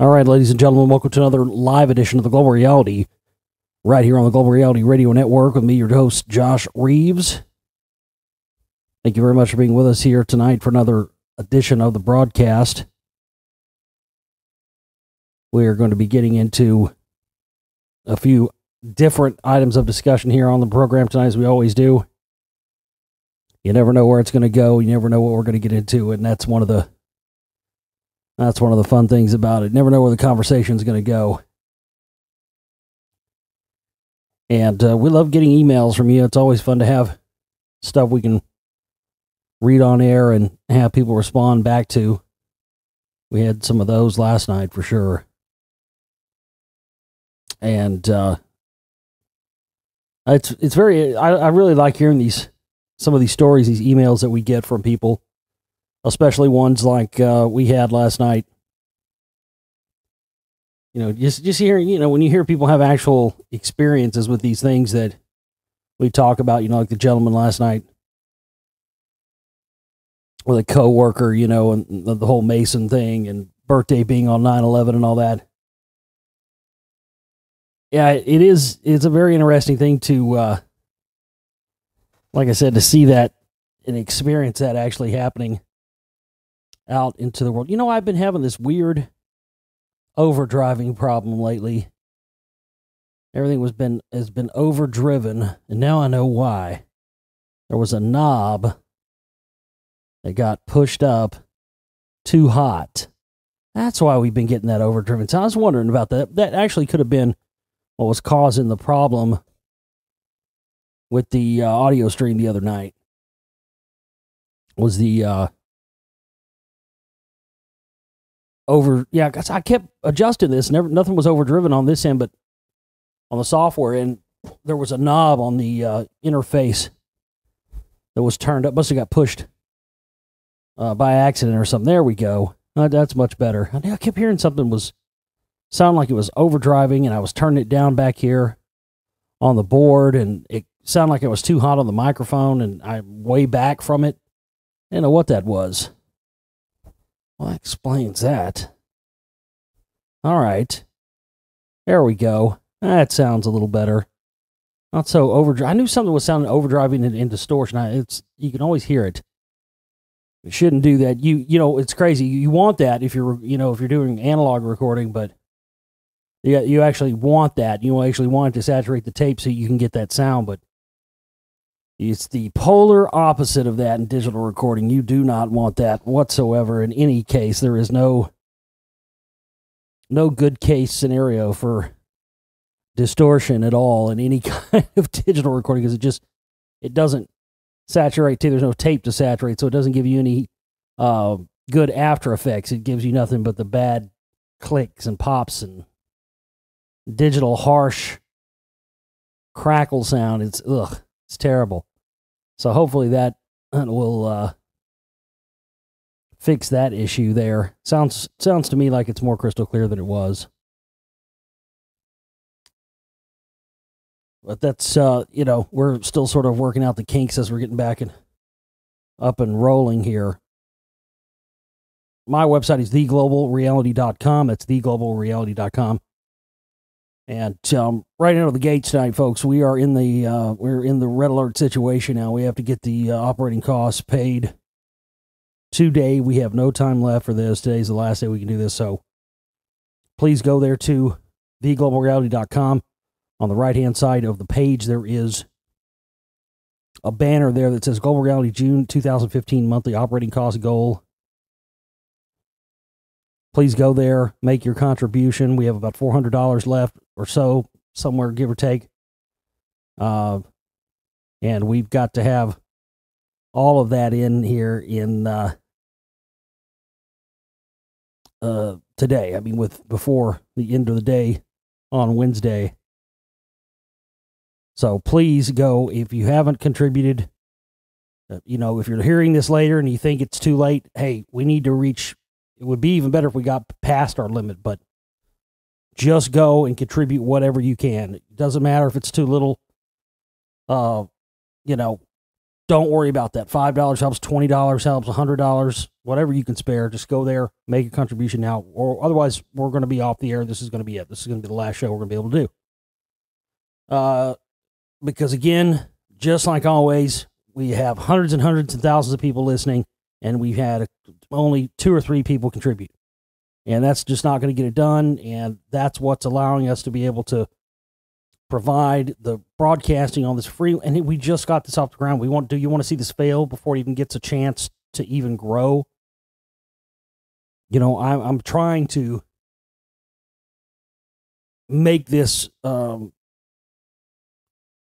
All right, ladies and gentlemen, welcome to another live edition of the Global Reality right here on the Global Reality Radio Network with me, your host, Josh Reeves. Thank you very much for being with us here tonight for another edition of the broadcast. We are going to be getting into a few different items of discussion here on the program tonight, as we always do. You never know where it's going to go. You never know what we're going to get into, and that's one of the that's one of the fun things about it. Never know where the conversation is going to go. And uh, we love getting emails from you. It's always fun to have stuff we can read on air and have people respond back to. We had some of those last night for sure. And uh, it's it's very I, I really like hearing these some of these stories, these emails that we get from people especially ones like uh, we had last night. You know, just just hearing, you know, when you hear people have actual experiences with these things that we talk about, you know, like the gentleman last night with a coworker, you know, and the, the whole Mason thing and birthday being on 9-11 and all that. Yeah, it is. It's a very interesting thing to, uh, like I said, to see that and experience that actually happening out into the world. You know, I've been having this weird overdriving problem lately. Everything was been has been overdriven, and now I know why. There was a knob that got pushed up too hot. That's why we've been getting that overdriven. So I was wondering about that. That actually could have been what was causing the problem with the uh, audio stream the other night. Was the uh, over yeah i kept adjusting this. Never nothing was overdriven on this end but on the software and there was a knob on the uh, interface that was turned up. Must have got pushed uh, by accident or something. There we go. Uh, that's much better. I, I kept hearing something was sounded like it was overdriving and i was turning it down back here on the board and it sounded like it was too hot on the microphone and i'm way back from it. I don't know what that was well, that explains that. All right. There we go. That sounds a little better. Not so overdrive. I knew something was sounding overdriving in, in distortion. I, it's you can always hear it. You shouldn't do that. You you know it's crazy. You want that if you're you know if you're doing analog recording, but yeah, you actually want that. You actually want it to saturate the tape so you can get that sound. But it's the polar opposite of that in digital recording. You do not want that whatsoever in any case. There is no no good case scenario for distortion at all in any kind of digital recording because it just it doesn't saturate There's no tape to saturate, so it doesn't give you any uh, good after effects. It gives you nothing but the bad clicks and pops and digital harsh crackle sound. It's ugh, it's terrible. So hopefully that will uh, fix that issue there. Sounds sounds to me like it's more crystal clear than it was. But that's uh, you know, we're still sort of working out the kinks as we're getting back and up and rolling here. My website is theglobalreality.com. That's theglobalreality.com. And um, right out of the gates tonight, folks, we are in the uh, we're in the red alert situation now. We have to get the uh, operating costs paid today. We have no time left for this. Today's the last day we can do this. So please go there to theglobalreality.com. On the right hand side of the page, there is a banner there that says Global Reality June 2015 monthly operating cost goal please go there, make your contribution. We have about $400 left or so, somewhere, give or take. Uh, and we've got to have all of that in here in uh, uh, today. I mean, with before the end of the day on Wednesday. So please go if you haven't contributed. Uh, you know, if you're hearing this later and you think it's too late, hey, we need to reach it would be even better if we got past our limit, but just go and contribute whatever you can. It doesn't matter if it's too little. Uh, you know, don't worry about that. Five dollars helps, twenty dollars helps, hundred dollars, whatever you can spare. Just go there, make a contribution now, or otherwise we're going to be off the air. This is going to be it. This is going to be the last show we're going to be able to do. Uh, because again, just like always, we have hundreds and hundreds and thousands of people listening, and we've had only two or three people contribute, and that's just not going to get it done. And that's what's allowing us to be able to provide the broadcasting on this free and we just got this off the ground. We want do you want to see this fail before it even gets a chance to even grow? You know i'm, I'm trying to make this um,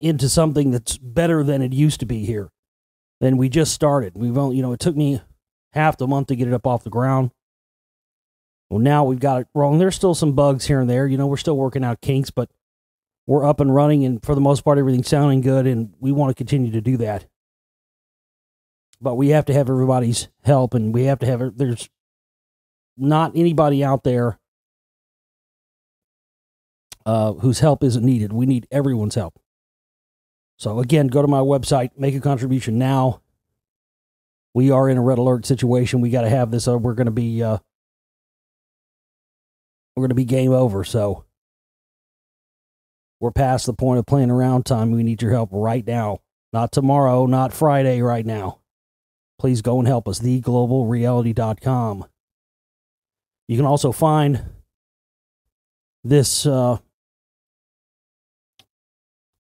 into something that's better than it used to be here then we just started. We've only you know it took me half the month to get it up off the ground well now we've got it wrong there's still some bugs here and there you know we're still working out kinks but we're up and running, and for the most part, everything's sounding good, and we want to continue to do that. But we have to have everybody's help, and we have to have there's not anybody out there uh, whose help isn't needed. We need everyone's help. So again, go to my website, make a contribution now. We are in a red alert situation. We got to have this, or we're going to be uh, we're going to be game over. So we're past the point of playing around time. We need your help right now. Not tomorrow, not Friday, right now. Please go and help us. TheGlobalReality.com. You can also find this uh,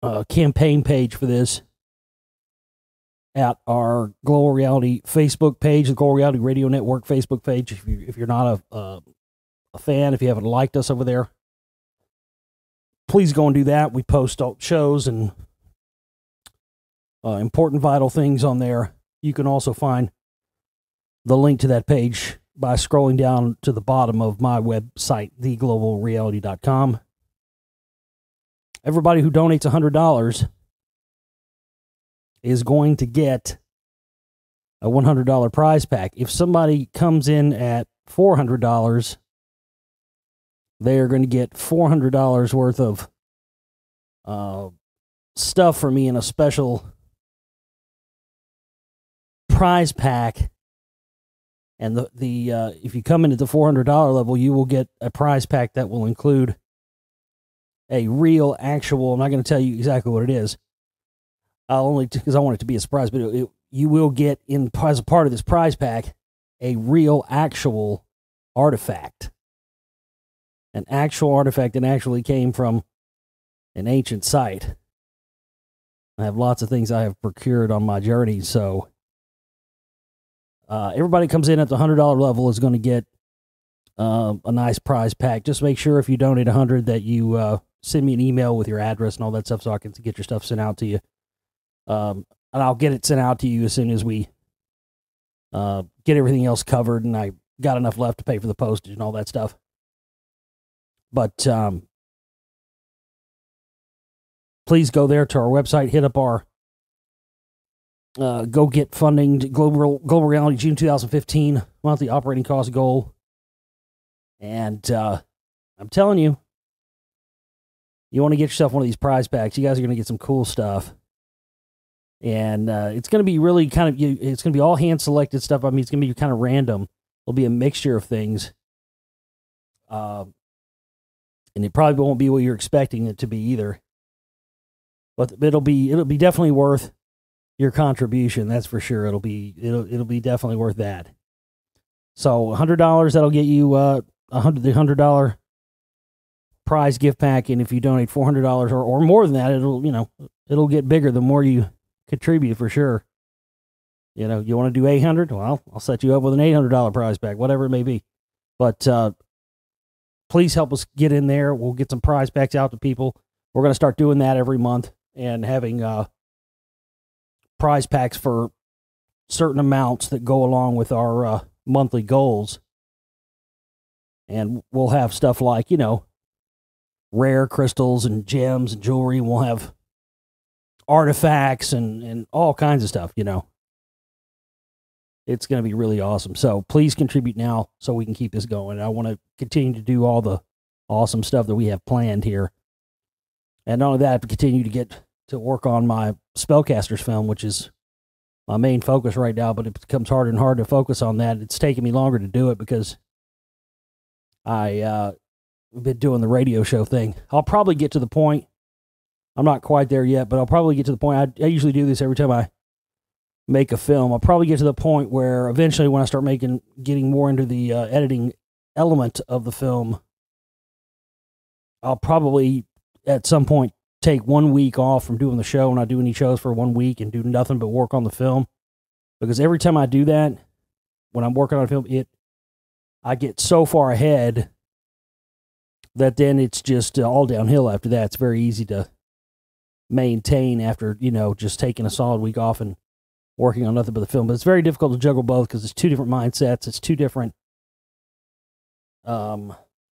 uh, campaign page for this at our Global Reality Facebook page, the Global Reality Radio Network Facebook page. If, you, if you're not a, uh, a fan, if you haven't liked us over there, please go and do that. We post all shows and uh, important vital things on there. You can also find the link to that page by scrolling down to the bottom of my website, theglobalreality.com. Everybody who donates $100 is going to get a $100 prize pack. If somebody comes in at $400, they are going to get $400 worth of uh, stuff for me in a special prize pack. And the the uh, if you come in at the four hundred dollar level, you will get a prize pack that will include a real, actual. I'm not going to tell you exactly what it is. I'll only because I want it to be a surprise, but it, it, you will get in as a part of this prize pack a real, actual artifact an actual artifact that actually came from an ancient site. I have lots of things I have procured on my journey, so uh, everybody comes in at the hundred dollar level is going to get uh, a nice prize pack. Just make sure if you donate a hundred that you uh, send me an email with your address and all that stuff, so I can get your stuff sent out to you. Um, and I'll get it sent out to you as soon as we uh, get everything else covered, and I got enough left to pay for the postage and all that stuff. But um, please go there to our website, hit up our uh, go get funding global global reality June 2015 monthly operating cost goal. And uh, I'm telling you, you want to get yourself one of these prize packs. You guys are going to get some cool stuff. And uh, it's going to be really kind of, it's going to be all hand selected stuff. I mean, it's going to be kind of random. It'll be a mixture of things. Uh, and it probably won't be what you're expecting it to be either. But it'll be it'll be definitely worth your contribution. That's for sure. It'll be it'll it'll be definitely worth that. So hundred dollars that'll get you uh a hundred the hundred dollar prize gift pack, and if you donate four hundred dollars or or more than that, it'll you know it'll get bigger the more you contribute for sure. You know, you want to do eight hundred? Well, I'll set you up with an eight hundred dollar prize pack, whatever it may be. But uh, please help us get in there. We'll get some prize packs out to people. We're going to start doing that every month and having uh, prize packs for certain amounts that go along with our uh, monthly goals. And we'll have stuff like, you know, rare crystals and gems and jewelry. We'll have artifacts and, and all kinds of stuff, you know. It's going to be really awesome. So please contribute now so we can keep this going. I want to continue to do all the awesome stuff that we have planned here. And not only that, to continue to get to work on my Spellcasters film, which is my main focus right now, but it becomes harder and harder to focus on that. It's taking me longer to do it because I uh been doing the radio show thing. I'll probably get to the point. I'm not quite there yet, but I'll probably get to the point. I, I usually do this every time I make a film. I'll probably get to the point where eventually, when I start making, getting more into the uh, editing element of the film, I'll probably at some point take one week off from doing the show and not do any shows for one week and do nothing but work on the film. Because every time I do that, when I'm working on a film, it I get so far ahead that then it's just uh, all downhill after that. It's very easy to maintain after, you know, just taking a solid week off and working on nothing but the film. But it's very difficult to juggle both because it's two different mindsets. It's two different um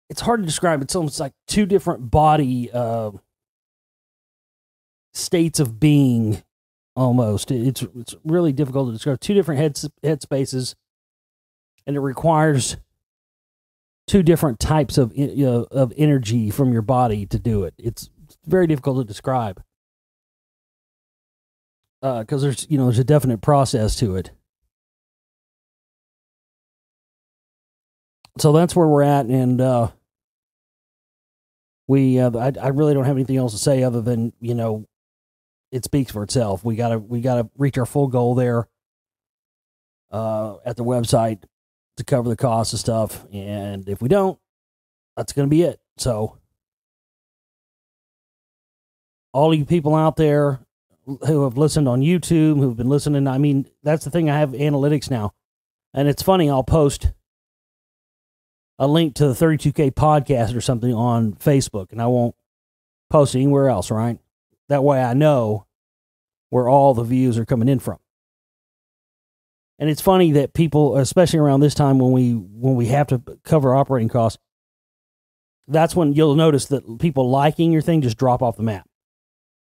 it's hard to describe. It's almost like two different body uh, states of being. Almost, it's it's really difficult to describe. Two different head head spaces, and it requires two different types of you know, of energy from your body to do it. It's very difficult to describe because uh, there's you know there's a definite process to it. So that's where we're at, and uh, we uh, I, I really don't have anything else to say other than you know it speaks for itself. We gotta we gotta reach our full goal there uh, at the website to cover the cost of stuff. And if we don't, that's to be it. So, all you people out there who have listened on YouTube, who've been listening, I mean, that's the thing. I have analytics now. And it's funny, I'll post a link to the 32K podcast or something on Facebook, and I won't post anywhere else, right? That way I know where all the views are coming in from. And it's funny that people, especially around this time when we when we have to cover operating costs, that's when you'll notice that people liking your thing just drop off the map.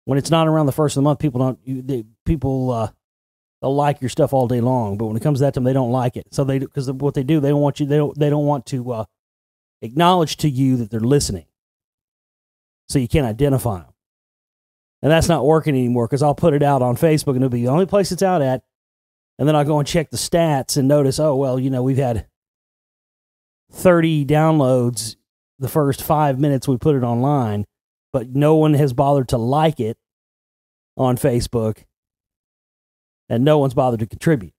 When it's not around the first of the month, people don't. They, people uh, they'll like your stuff all day long, but when it comes to that time, they don't like it. So they because what they do, they don't want you. They don't. They don't want to uh, acknowledge to you that they're listening. So you can't identify them, and that's not working anymore because I'll put it out on Facebook and it'll be the only place it's out at and then I'll go and check the stats and notice, oh, well, you know, we've had 30 downloads the first five minutes we put it online, but no one has bothered to like it on Facebook and no one's bothered to contribute.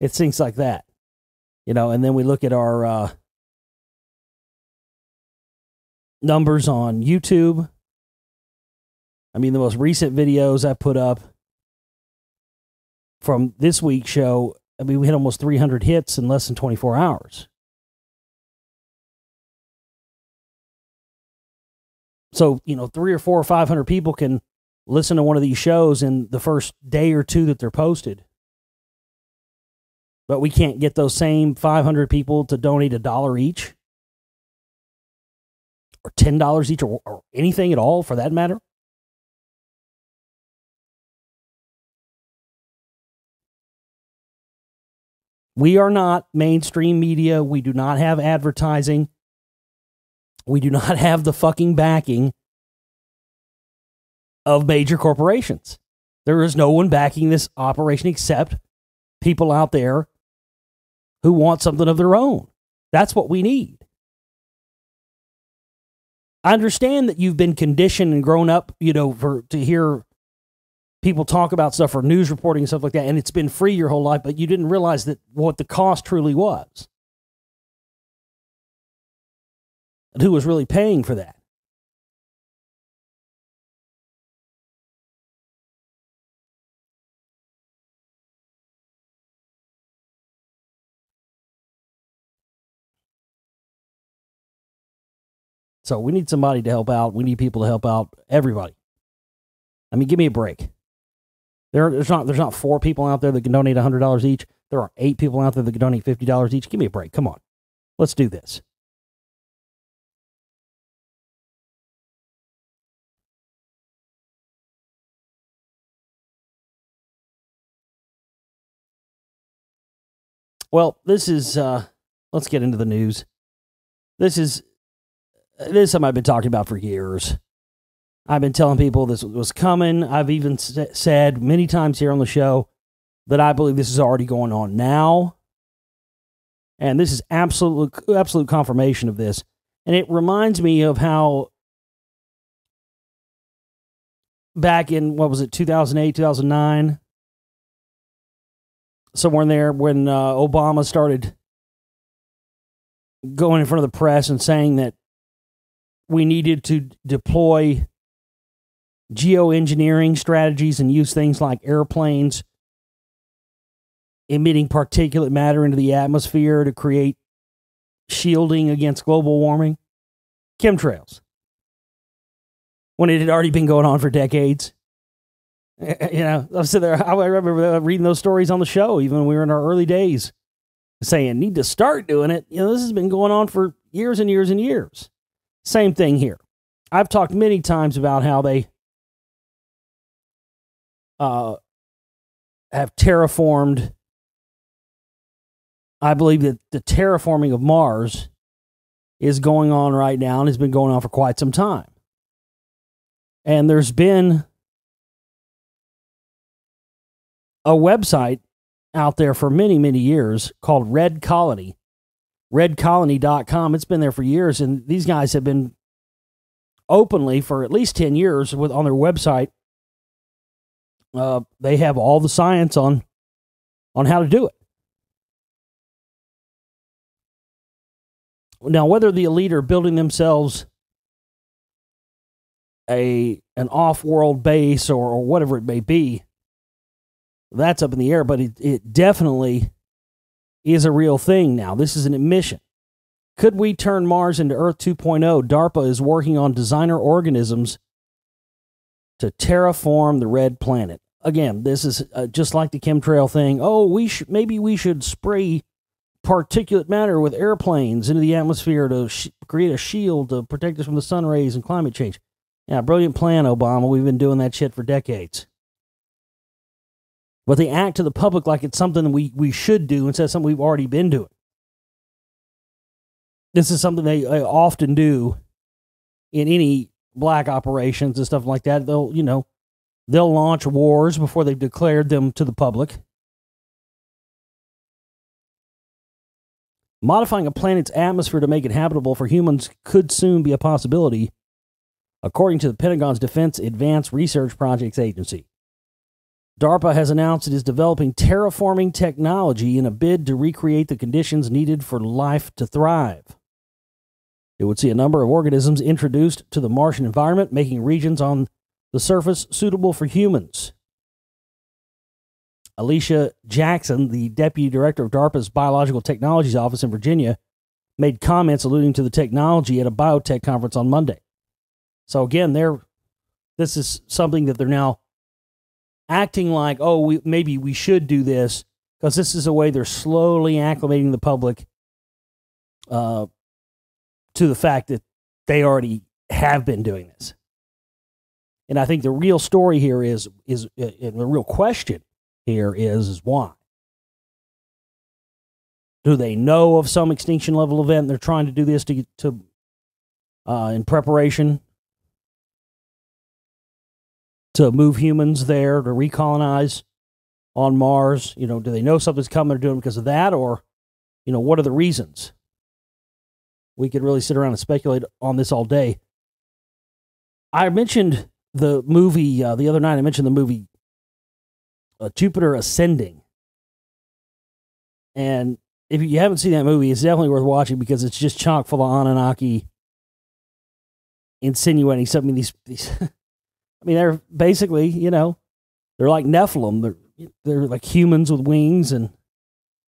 It's things like that, you know, and then we look at our uh, numbers on YouTube. I mean, the most recent videos I put up from this week's show, I mean, we hit almost 300 hits in less than 24 hours. So, you know, three or four or 500 people can listen to one of these shows in the first day or two that they're posted. But we can't get those same 500 people to donate a dollar each or $10 each or, or anything at all for that matter. We are not mainstream media. We do not have advertising. We do not have the fucking backing of major corporations. There is no one backing this operation except people out there who want something of their own. That's what we need. I understand that you've been conditioned and grown up, you know, for to hear people talk about stuff or news reporting and stuff like that, and it's been free your whole life, but you didn't realize that what the cost truly was. And who was really paying for that. So we need somebody to help out. We need people to help out everybody. I mean, give me a break. There, there's not there's not four people out there that can donate hundred dollars each. There are eight people out there that can donate fifty dollars each. Give me a break. Come on, let's do this. Well, this is uh let's get into the news. This is this is something I've been talking about for years. I've been telling people this was coming. I've even said many times here on the show that I believe this is already going on now. And this is absolute absolute confirmation of this. And it reminds me of how back in what was it 2008 2009 somewhere in there when uh, obama started going in front of the press and saying that we needed to deploy geoengineering strategies and use things like airplanes emitting particulate matter into the atmosphere to create shielding against global warming chemtrails when it had already been going on for decades. You know, I said there. I remember reading those stories on the show, even when we were in our early days, saying need to start doing it. You know, this has been going on for years and years and years. Same thing here. I've talked many times about how they uh, have terraformed. I believe that the terraforming of Mars is going on right now and has been going on for quite some time. And there's been a website out there for many, many years called Red Colony, redcolony.com. It's been there for years, and these guys have been openly for at least 10 years with on their website. Uh, they have all the science on on how to do it. Now, whether the elite are building themselves a an off-world base or, or whatever it may be, that's up in the air. But it, it definitely is a real thing now. This is an admission. Could we turn Mars into Earth 2.0? DARPA is working on designer organisms to terraform the red planet. Again, this is uh, just like the chemtrail thing. Oh, we should maybe we should spray particulate matter with airplanes into the atmosphere to sh- create a shield to protect us from the sun rays and climate change. Yeah, brilliant plan, Obama. We've been doing that shit for decades. But they act to the public like it's something we, we should do instead of something we've already been doing. This is something they, they often do in any black operations and stuff like that. They'll, you know, they'll launch wars before they've declared them to the public. Modifying a planet's atmosphere to make it habitable for humans could soon be a possibility, according to the Pentagon's Defense Advanced Research Projects Agency. DARPA has announced it is developing terraforming technology in a bid to recreate the conditions needed for life to thrive. It would see a number of organisms introduced to the Martian environment, making regions on the surface suitable for humans. Alicia Jackson, the deputy director of DARPA's Biological Technologies Office in Virginia, made comments alluding to the technology at a biotech conference on Monday. So again, this is something that they're now acting like, oh, we, maybe we should do this because this is a way they're slowly acclimating the public uh, to the fact that they already have been doing this. And I think the real story here is is uh, the real question here is is why. Do they know of some extinction level event? They're trying to do this to to uh, in preparation to move humans there to recolonize on Mars? You know, do they know something's coming or doing because of that, or you know, what are the reasons? We could really sit around and speculate on this all day. I mentioned the movie uh, the other night. I mentioned the movie uh, Jupiter Ascending, and if you haven't seen that movie, it's definitely worth watching because it's just chock full of Anunnaki insinuating something. These these I mean, they're basically, you know, they're like Nephilim. They're they're like humans with wings, and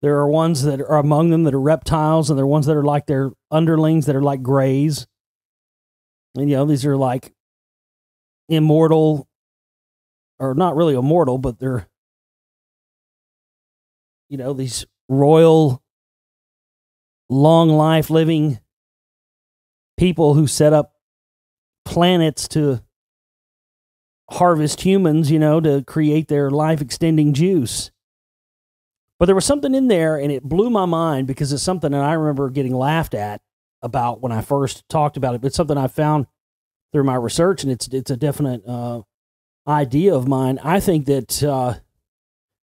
there are ones that are among them that are reptiles, and there are ones that are like their underlings that are like grays. And you know, these are like immortal, or not really immortal, but they're you know these royal, long life living people who set up planets to harvest humans, you know, to create their life extending juice. But there was something in there, and it blew my mind because it's something that I remember getting laughed at about when I first talked about it. But it's something I found through my research, and it's it's a definite uh, idea of mine. I think that uh,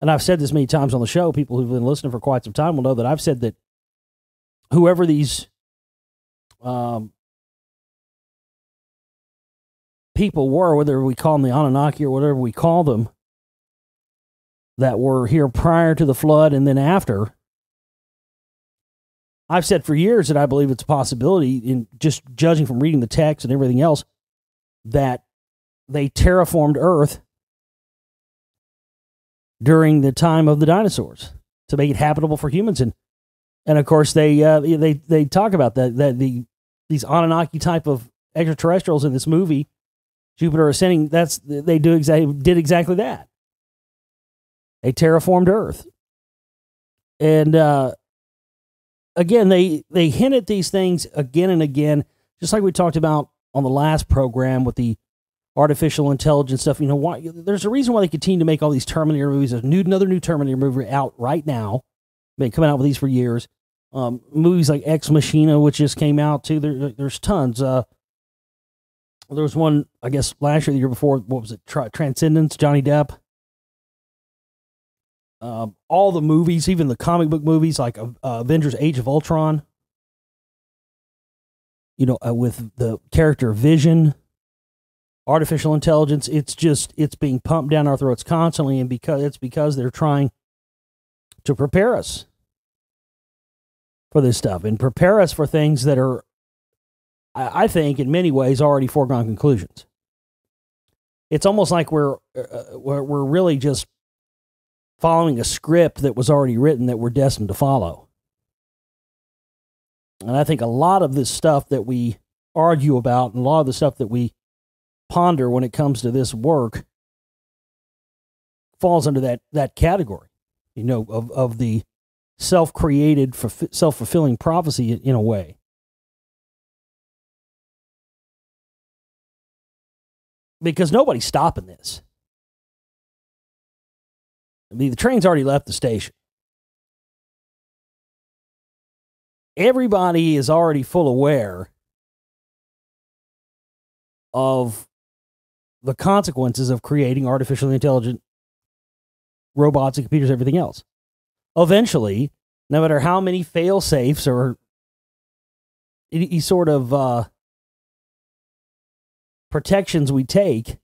and I've said this many times on the show, people who've been listening for quite some time will know that I've said that whoever these um, people were, whether we call them the Anunnaki or whatever we call them, that were here prior to the flood and then after. I've said for years that I believe it's a possibility, in just judging from reading the text and everything else, that they terraformed Earth during the time of the dinosaurs to make it habitable for humans. And and of course they uh, they they talk about that that the these Anunnaki type of extraterrestrials in this movie, Jupiter ascending. That's they do exactly did exactly that. They terraformed Earth, and uh, again they they hint at these things again and again, just like we talked about on the last program with the artificial intelligence stuff. You know why? There's a reason why they continue to make all these Terminator movies. There's new, another new Terminator movie out right now. Been coming out with these for years. Um, movies like Ex Machina, which just came out too. There, there's tons. Uh, there was one, I guess, last year, the year before. What was it? Tra- Transcendence, Johnny Depp. Um, all the movies, even the comic book movies like uh, Avengers: Age of Ultron. You know, uh, with the character Vision, artificial intelligence. It's just it's being pumped down our throats constantly, and because it's because they're trying to prepare us for this stuff and prepare us for things that are, I, think, in many ways, already foregone conclusions. It's almost like we're, uh, we're we're really just following a script that was already written that we're destined to follow. And I think a lot of this stuff that we argue about and a lot of the stuff that we ponder when it comes to this work falls under that that category you know of of the self-created self-fulfilling prophecy in a way because nobody's stopping this I mean, the train's already left the station. Everybody is already full aware of the consequences of creating artificially intelligent robots and computers, everything else. Eventually, no matter how many fail safes or any sort of uh, protections we take,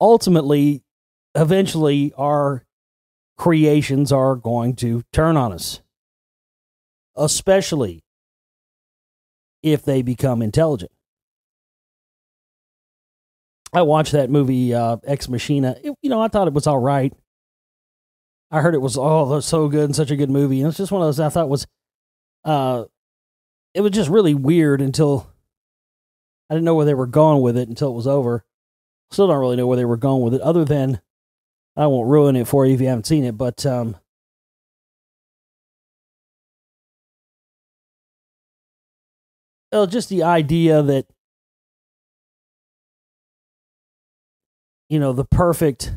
ultimately, eventually, our creations are going to turn on us, especially if they become intelligent. I watched that movie uh, Ex Machina. It, you know, I thought it was all right. I heard it was oh, so good and such a good movie. And it's just one of those I thought was, uh, it was just really weird until I didn't know where they were going with it until it was over. Still don't really know where they were going with it, other than I won't ruin it for you if you haven't seen it, but um, well, just the idea that you know the perfect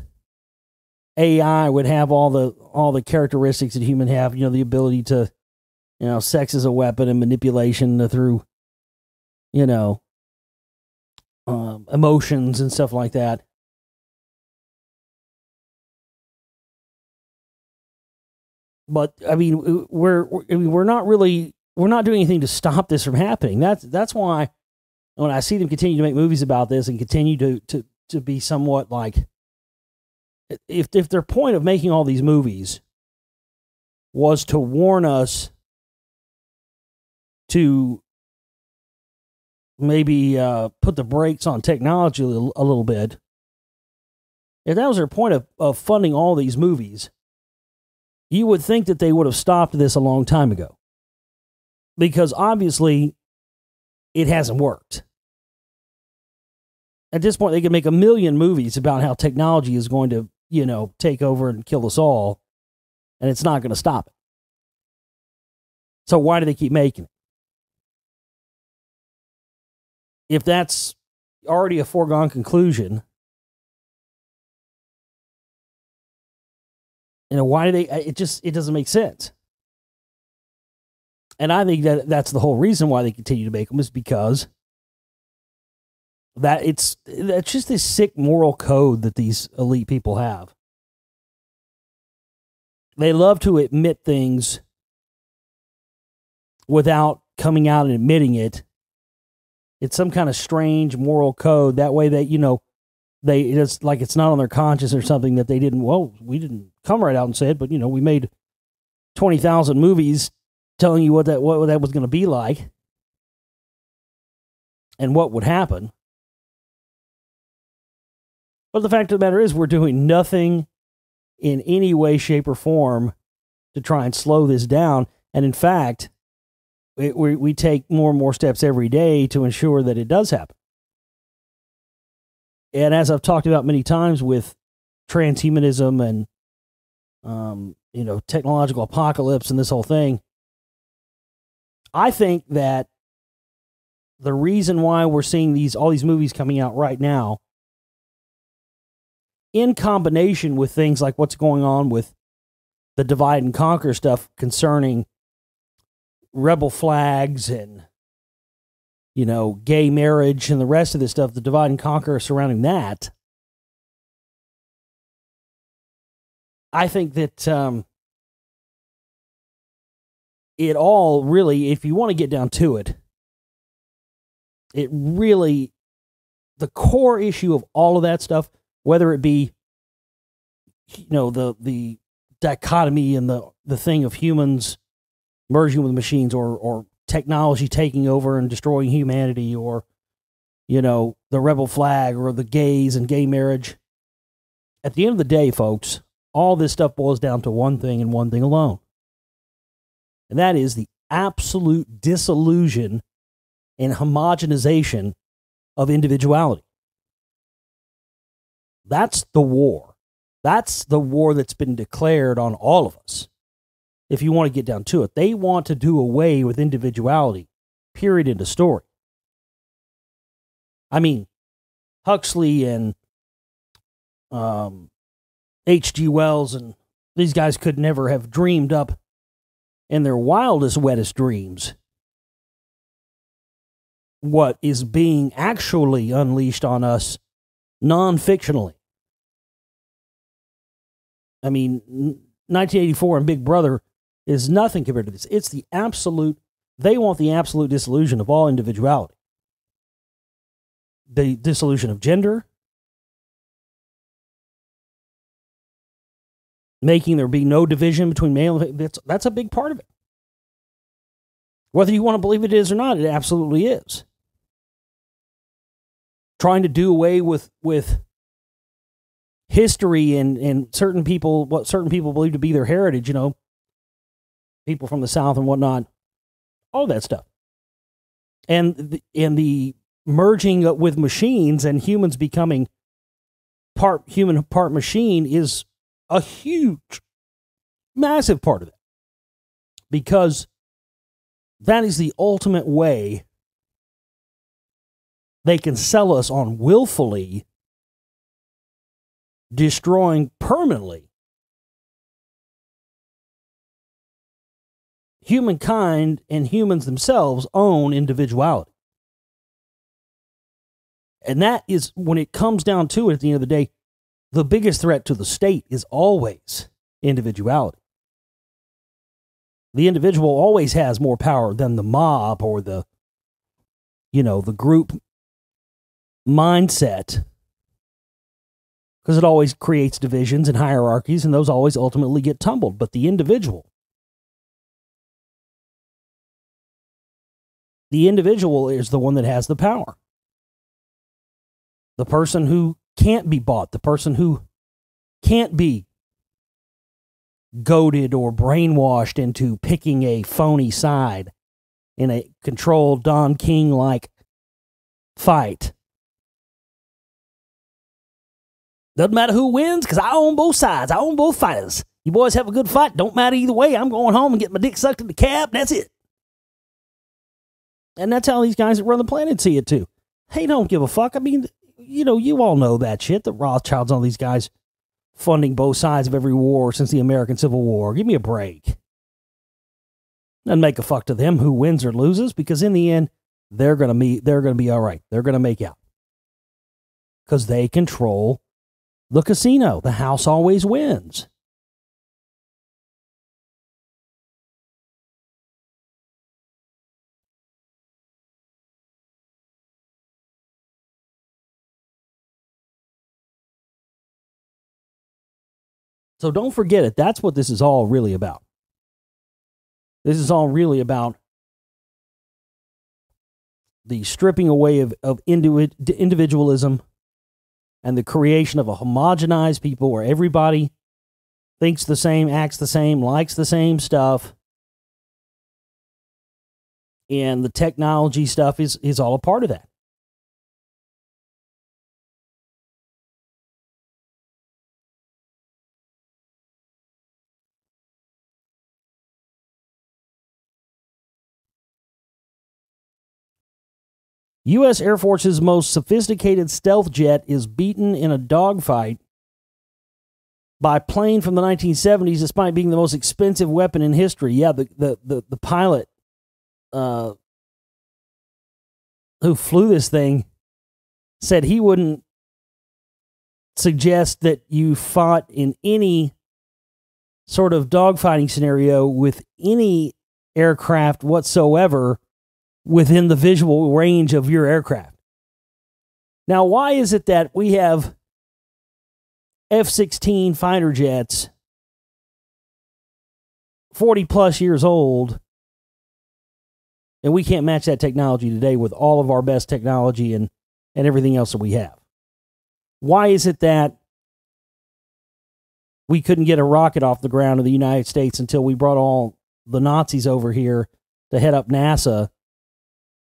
AI would have all the all the characteristics that human have. You know, the ability to, you know, sex is a weapon and manipulation through, you know, um, emotions and stuff like that. But I mean, we're I mean, we're not really we're not doing anything to stop this from happening. That's that's why when I see them continue to make movies about this and continue to to to be somewhat like if if their point of making all these movies was to warn us to maybe uh, put the brakes on technology a little, bit. If that was their point of, of funding all these movies, you would think that they would have stopped this a long time ago. Because obviously, it hasn't worked at this point they could make a million movies about how technology is going to you know take over and kill us all and it's not going to stop it so why do they keep making it if that's already a foregone conclusion you know why do they it just it doesn't make sense and i think that that's the whole reason why they continue to make them is because that it's that's just this sick moral code that these elite people have they love to admit things without coming out and admitting it. It's some kind of strange moral code. That way, that you know, they it's like it's not on their conscience or something that they didn't. Well, we didn't come right out and say it, but you know, we made twenty thousand movies telling you what that what that was going to be like and what would happen. But the fact of the matter is, we're doing nothing in any way, shape, or form to try and slow this down. And in fact, it, we, we take more and more steps every day to ensure that it does happen. And as I've talked about many times with transhumanism and um, you know technological apocalypse and this whole thing, I think that the reason why we're seeing these all these movies coming out right now in combination with things like what's going on with the divide and conquer stuff concerning rebel flags and you know gay marriage and the rest of this stuff the divide and conquer surrounding that. I think that um, it all really if you want to get down to it it really the core issue of all of that stuff whether it be you know the the dichotomy and the the thing of humans merging with machines or or technology taking over and destroying humanity or you know the rebel flag or the gays and gay marriage. At the end of the day folks all this stuff boils down to one thing and one thing alone. And that is the absolute disillusion and homogenization of individuality. That's the war. That's the war that's been declared on all of us if you want to get down to it. They want to do away with individuality, period, in the story. I mean, Huxley and um, H.G. Wells and these guys could never have dreamed up in their wildest, wettest dreams what is being actually unleashed on us non fictionally. I mean, 1984 and Big Brother is nothing compared to this. It's the absolute, they want the absolute dissolution of all individuality, the dissolution of gender, making there be no division between male and that's, that's a big part of it. Whether you want to believe it is or not, it absolutely is. Trying to do away with, with history and, and certain people, what certain people believe to be their heritage, you know, people from the South and whatnot, all that stuff. And the, and the merging with machines and humans becoming part human, part machine is a huge, massive part of it. Because that is the ultimate way they can sell us on willfully destroying permanently humankind and humans themselves own individuality. And that is when it comes down to it at the end of the day, the biggest threat to the state is always individuality. The individual always has more power than the mob or the, you know, the group mindset because it always creates divisions and hierarchies, and those always ultimately get tumbled. But the individual the individual is the one that has the power. The person who can't be bought, the person who can't be goaded or brainwashed into picking a phony side in a controlled Don King like fight. Doesn't matter who wins because I own both sides. I own both fighters. You boys have a good fight. Don't matter either way. I'm going home and get my dick sucked in the cab. That's it. And that's how these guys that run the planet see it too. They don't give a fuck. I mean, you know, you all know that shit. The Rothschilds, all these guys funding both sides of every war since the American Civil War. Give me a break. And make a fuck to them who wins or loses, because in the end, they're gonna be they're gonna be all right. They're gonna make out. Because they control the casino. The house always wins. So don't forget it. That's what this is all really about. This is all really about the stripping away of, of individualism and the creation of a homogenized people where everybody thinks the same, acts the same, likes the same stuff. And the technology stuff is, is all a part of that. U.S. Air Force's most sophisticated stealth jet is beaten in a dogfight by plane from the 1970s, despite being the most expensive weapon in history. Yeah, the the the, the pilot uh, who flew this thing said he wouldn't suggest that you fought in any sort of dogfighting scenario with any aircraft whatsoever within the visual range of your aircraft. Now, why is it that we have F 16 fighter jets 40 plus years old and we can't match that technology today with all of our best technology and, and everything else that we have? Why is it that we couldn't get a rocket off the ground in the United States until we brought all the Nazis over here to head up NASA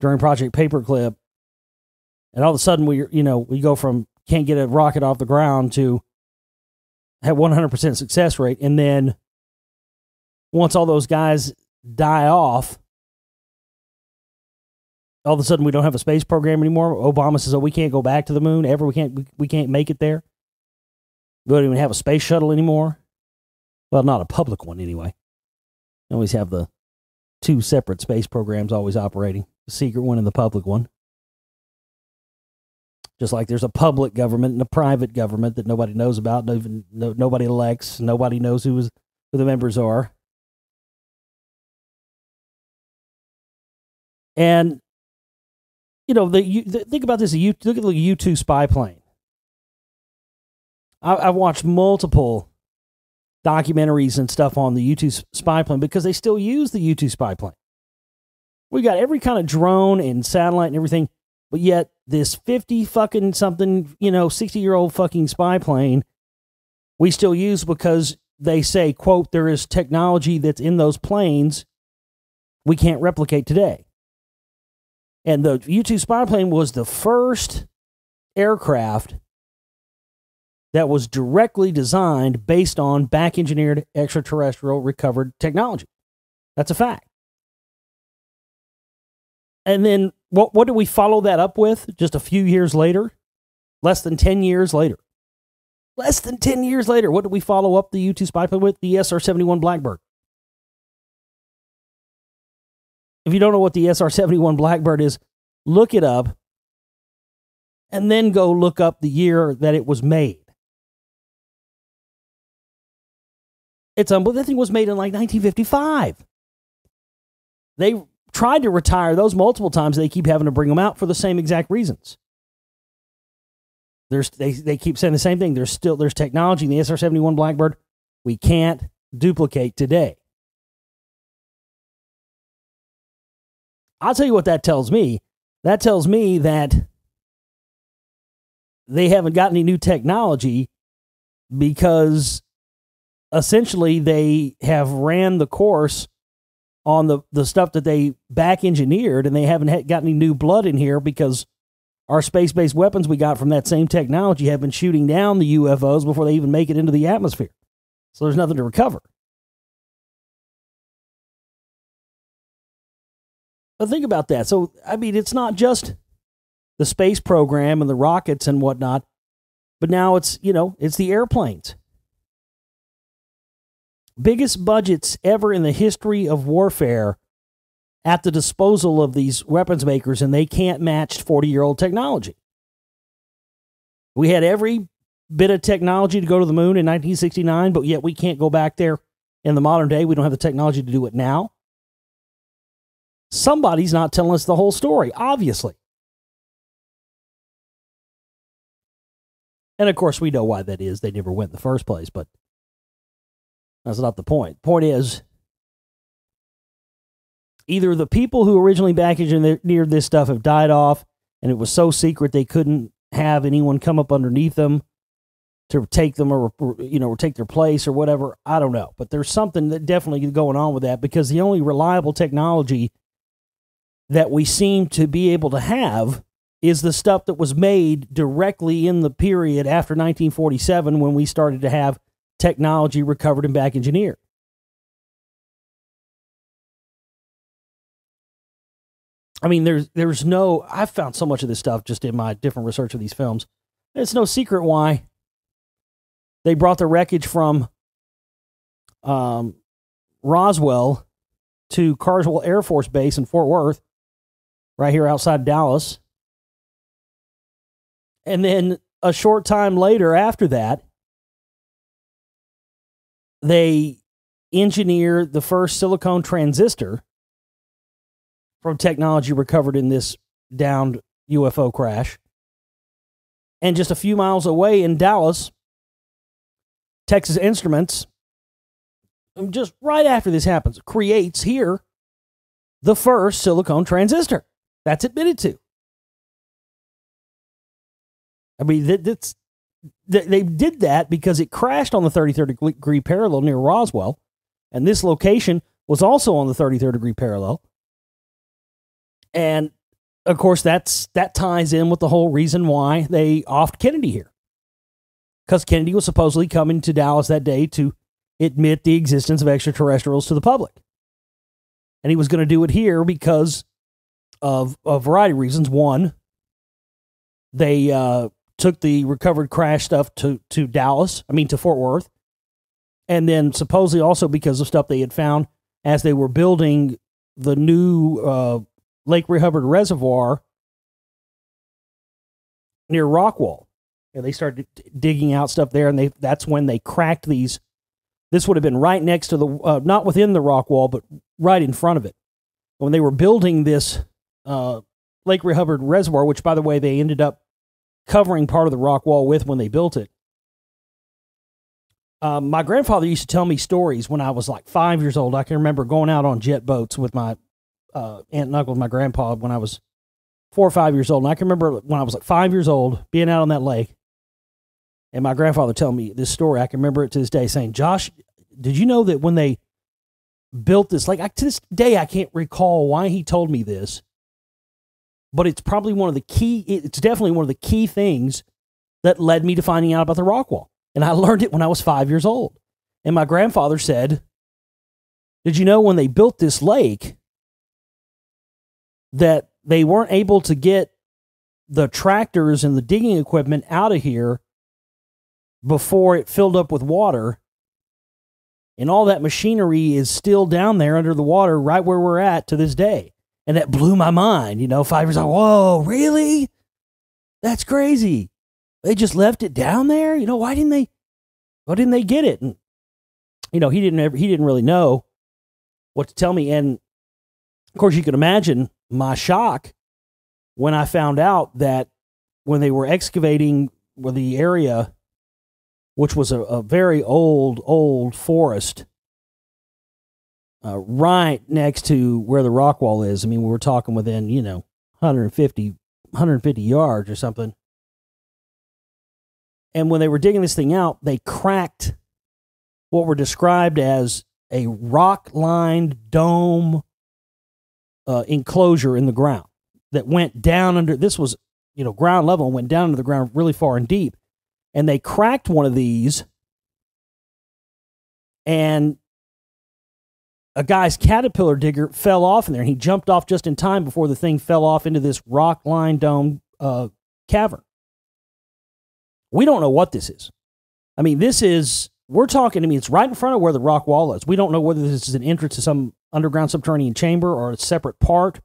during Project Paperclip, and all of a sudden we you know we go from can't get a rocket off the ground to have 100% success rate, and then once all those guys die off, all of a sudden we don't have a space program anymore. Obama says, "Oh, we can't go back to the moon ever. We can't. We, we can't make it there. We don't even have a space shuttle anymore. Well, not a public one anyway. We always have the two separate space programs always operating secret one and the public one. Just like there's a public government and a private government that nobody knows about, no, even, no, nobody elects, nobody knows who, is, who the members are. And you know, the, you, the, think about this. You look at the U two spy plane. I, I've watched multiple documentaries and stuff on the U two spy plane because they still use the U two spy plane. We got every kind of drone and satellite and everything, but yet this 50 fucking something, you know, 60 year old fucking spy plane we still use because they say, quote, there is technology that's in those planes we can't replicate today. And the U 2 spy plane was the first aircraft that was directly designed based on back engineered extraterrestrial recovered technology. That's a fact. And then what what do we follow that up with just a few years later? Less than 10 years later. Less than 10 years later, what do we follow up the U 2 spy plane with? The SR 71 Blackbird. If you don't know what the SR 71 Blackbird is, look it up and then go look up the year that it was made. It's um, that thing was made in like 1955. They tried to retire those multiple times. They keep having to bring them out for the same exact reasons. There's, they, they keep saying the same thing. There's still there's technology in the SR 71 Blackbird we can't duplicate today. I'll tell you what that tells me. That tells me that they haven't got any new technology because essentially they have ran the course on the, the stuff that they back engineered and they haven't got any new blood in here because our space based weapons we got from that same technology have been shooting down the UFOs before they even make it into the atmosphere. So there's nothing to recover. But think about that. So, I mean, it's not just the space program and the rockets and whatnot, but now it's, you know, it's the airplanes biggest budgets ever in the history of warfare at the disposal of these weapons makers, and they can't match 40 year old technology. We had every bit of technology to go to the moon in 1969, but yet we can't go back there in the modern day. We don't have the technology to do it now. Somebody's not telling us the whole story, obviously. And of course, we know why that is. They never went in the first place, but That's not the point. Point is, either the people who originally near this stuff have died off, and it was so secret they couldn't have anyone come up underneath them to take them or you know or take their place or whatever. I don't know, but there's something that definitely going on with that because the only reliable technology that we seem to be able to have is the stuff that was made directly in the period after 1947 when we started to have technology recovered and back engineered. I mean, there's there's no. I've found so much of this stuff just in my different research of these films. It's no secret why they brought the wreckage from um, Roswell to Carswell Air Force Base in Fort Worth, right here outside Dallas. And then a short time later, after that, they engineer the first silicone transistor from technology recovered in this downed UFO crash. And just a few miles away in Dallas, Texas Instruments, um, just right after this happens, creates here the first silicone transistor. That's admitted to. I mean, that's they did that because it crashed on the 33rd degree parallel near Roswell, and this location was also on the 33rd degree parallel. And of course, that's that ties in with the whole reason why they offed Kennedy here, because Kennedy was supposedly coming to Dallas that day to admit the existence of extraterrestrials to the public, and he was going to do it here because of a variety of reasons. One, they uh, took the recovered crash stuff to to Dallas, I mean to Fort Worth, and then supposedly also because of stuff they had found as they were building the new uh, Lake Hubbard Reservoir near Rockwall. And they started digging out stuff there, and they that's when they cracked these. This would have been right next to the, uh, not within the rock wall, but right in front of it. When they were building this uh, Lake Hubbard Reservoir, which, by the way, they ended up covering part of the rock wall with when they built it. Um, my grandfather used to tell me stories when I was like five years old. I can remember going out on jet boats with my uh, aunt and uncle, my grandpa, when I was four or five years old. And I can remember when I was like five years old being out on that lake, and my grandfather telling me this story. I can remember it to this day, saying, "Josh, did you know that when they built this, like I, to this day, I can't recall why he told me this, but it's probably one of the key, it's definitely one of the key things that led me to finding out about the rock wall. And I learned it when I was five years old. And my grandfather said, Did you know when they built this lake that they weren't able to get the tractors and the digging equipment out of here before it filled up with water? And all that machinery is still down there under the water, right where we're at to this day. And that blew my mind. You know, five years old. Whoa, really? That's crazy. They just left it down there. You know, why didn't they? Why didn't they get it? And you know, he didn't. Ever, he didn't really know what to tell me. And of course, you can imagine my shock when I found out that when they were excavating the area, which was a, a very old, old forest, uh, right next to where the rock wall is. I mean, we were talking within, you know, 150, 150 yards or something. And when they were digging this thing out, they cracked what were described as a rock lined dome uh, enclosure in the ground that went down under this was, you know, ground level and went down into the ground really far and deep. And they cracked one of these and a guy's caterpillar digger fell off in there and he jumped off just in time before the thing fell off into this rock lined dome uh, cavern. We don't know what this is. I mean, this is, we're talking, I mean, it's right in front of where the rock wall is. We don't know whether this is an entrance to some underground subterranean chamber or a separate part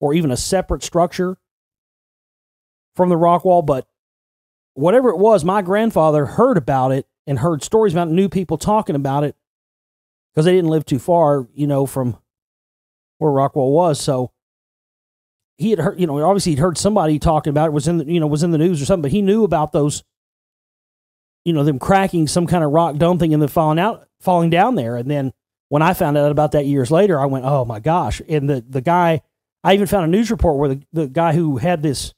or even a separate structure from the rock wall. But whatever it was, my grandfather heard about it and heard stories about new people talking about it because they didn't live too far, you know, from where Rockwall was. So he had heard, you know, obviously he'd heard somebody talking about it was in the, you know, was in the news or something, but he knew about those you know them cracking some kind of rock dome thing and then falling out, falling down there. And then when I found out about that years later, I went, oh my gosh! And the the guy, I even found a news report where the the guy who had this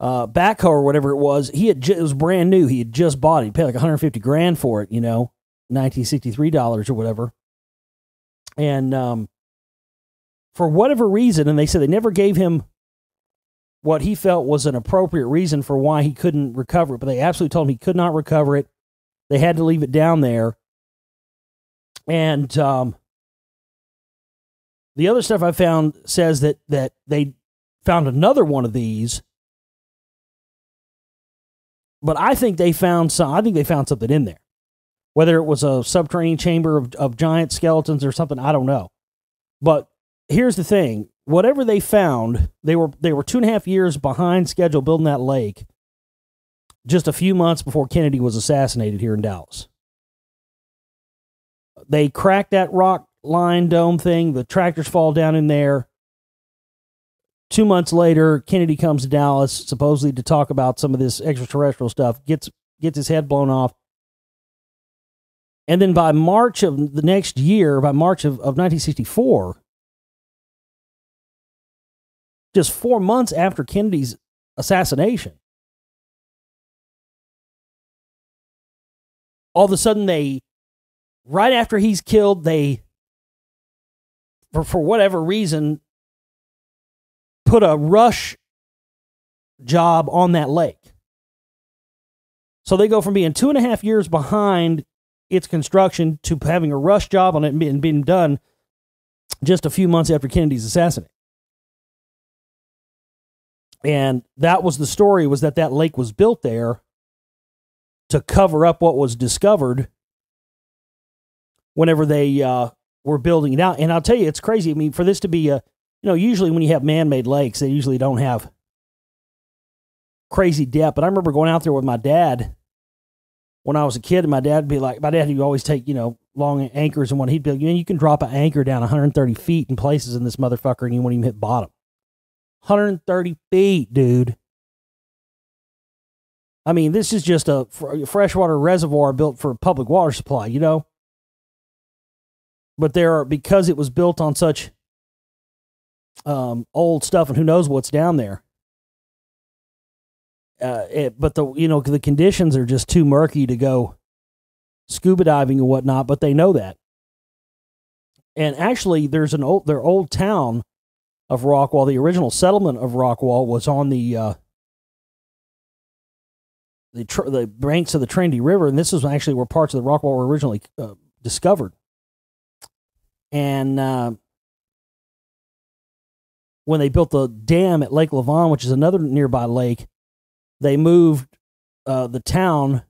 uh, backhoe or whatever it was, he had it was brand new. He had just bought it. He paid like 150 grand for it, you know, 1963 dollars or whatever. And um, for whatever reason, and they said they never gave him what he felt was an appropriate reason for why he couldn't recover it, but they absolutely told him he could not recover it. They had to leave it down there. And um, the other stuff I found says that that they found another one of these but I think they found some. I think they found something in there, whether it was a subterranean chamber of, of giant skeletons or something. I don't know. But here's the thing: whatever they found, they were they were two and a half years behind schedule building that lake. Just a few months before Kennedy was assassinated here in Dallas, they cracked that rock line dome thing. The tractors fall down in there. Two months later, Kennedy comes to Dallas, supposedly to talk about some of this extraterrestrial stuff, gets gets his head blown off. And then by March of the next year, by March of, of 1964, just four months after Kennedy's assassination, all of a sudden they, right after he's killed, they, for, for whatever reason, put a rush job on that lake. So they go from being two and a half years behind its construction to having a rush job on it and being, done just a few months after Kennedy's assassination. And that was the story was that that lake was built there to cover up what was discovered whenever they uh, were building it out. And I'll tell you, it's crazy. I mean, for this to be a you know, usually when you have man made lakes, they usually don't have crazy depth. But I remember going out there with my dad when I was a kid, my dad would be like, my dad would always take, you know, long anchors and what he'd be like, you, know, you can drop an anchor down 130 feet in places in this motherfucker and you won't even hit bottom. 130 feet, dude. I mean, this is just a freshwater reservoir built for public water supply, you know? But there are, because it was built on such um, old stuff, and who knows what's down there. Uh, it, but the you know the conditions are just too murky to go scuba diving and whatnot. But they know that. And actually, there's an old their old town of Rockwall. The original settlement of Rockwall was on the uh, the tr- the banks of the Trinity River, and this is actually where parts of the Rockwall were originally uh, discovered. And uh, when they built the dam at Lake Lavon, which is another nearby lake, they moved uh, the town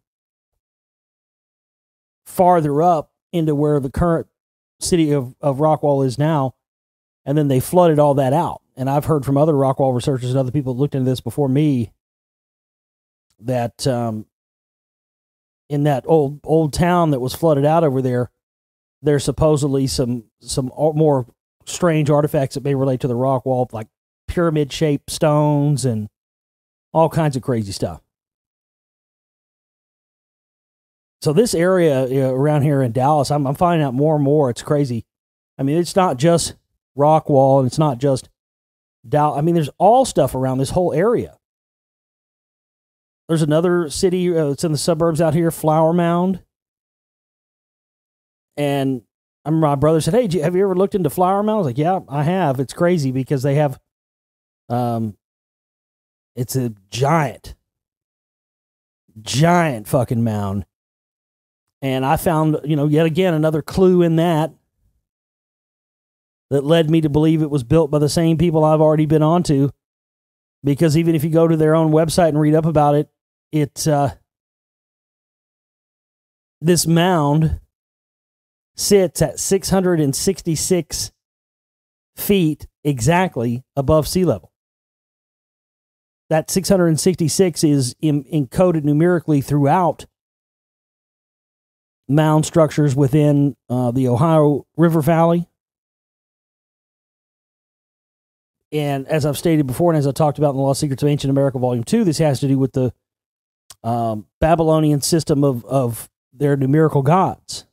farther up into where the current city of, of Rockwall is now. And then they flooded all that out. And I've heard from other Rockwall researchers and other people that looked into this before me that um, in that old old town that was flooded out over there, there's supposedly some some more strange artifacts that may relate to the rock wall, like pyramid shaped stones and all kinds of crazy stuff. So this area you know, around here in Dallas, I'm, I'm finding out more and more. It's crazy. I mean, it's not just rock wall, and it's not just Dallas. I mean, there's all stuff around this whole area. There's another city uh, that's in the suburbs out here, Flower Mound, and I remember my brother said, "Hey, have you ever looked into Flower Mound?" I was like, "Yeah, I have. It's crazy because they have, um, it's a giant, giant fucking mound." And I found, you know, yet again another clue in that that led me to believe it was built by the same people I've already been onto. Because even if you go to their own website and read up about it, it uh, this mound sits at 666 feet exactly above sea level. That 666 is encoded numerically throughout mound structures within uh, the Ohio River Valley. And as I've stated before, and as I talked about in the Lost Secrets of Ancient America, Volume 2, this has to do with the um, Babylonian system of, of their numerical gods,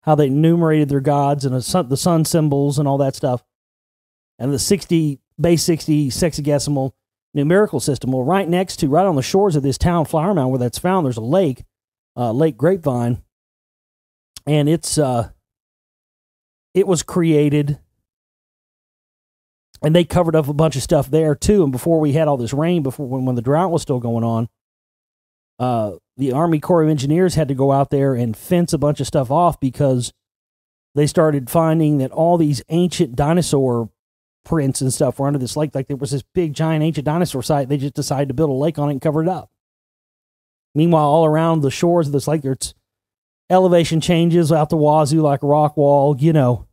how they enumerated their gods and the sun, the sun symbols and all that stuff, and the 60 base 60 sexagesimal numerical system. Well, right next to, right on the shores of this town, Flower Mound, where that's found, there's a lake, uh, Lake Grapevine, and it's uh, it was created and they covered up a bunch of stuff there too. And before we had all this rain, before when, when the drought was still going on, uh, the Army Corps of Engineers had to go out there and fence a bunch of stuff off because they started finding that all these ancient dinosaur prints and stuff were under this lake. Like there was this big giant ancient dinosaur site. They just decided to build a lake on it and cover it up. Meanwhile, all around the shores of this lake, there's elevation changes out the wazoo like rock wall, you know.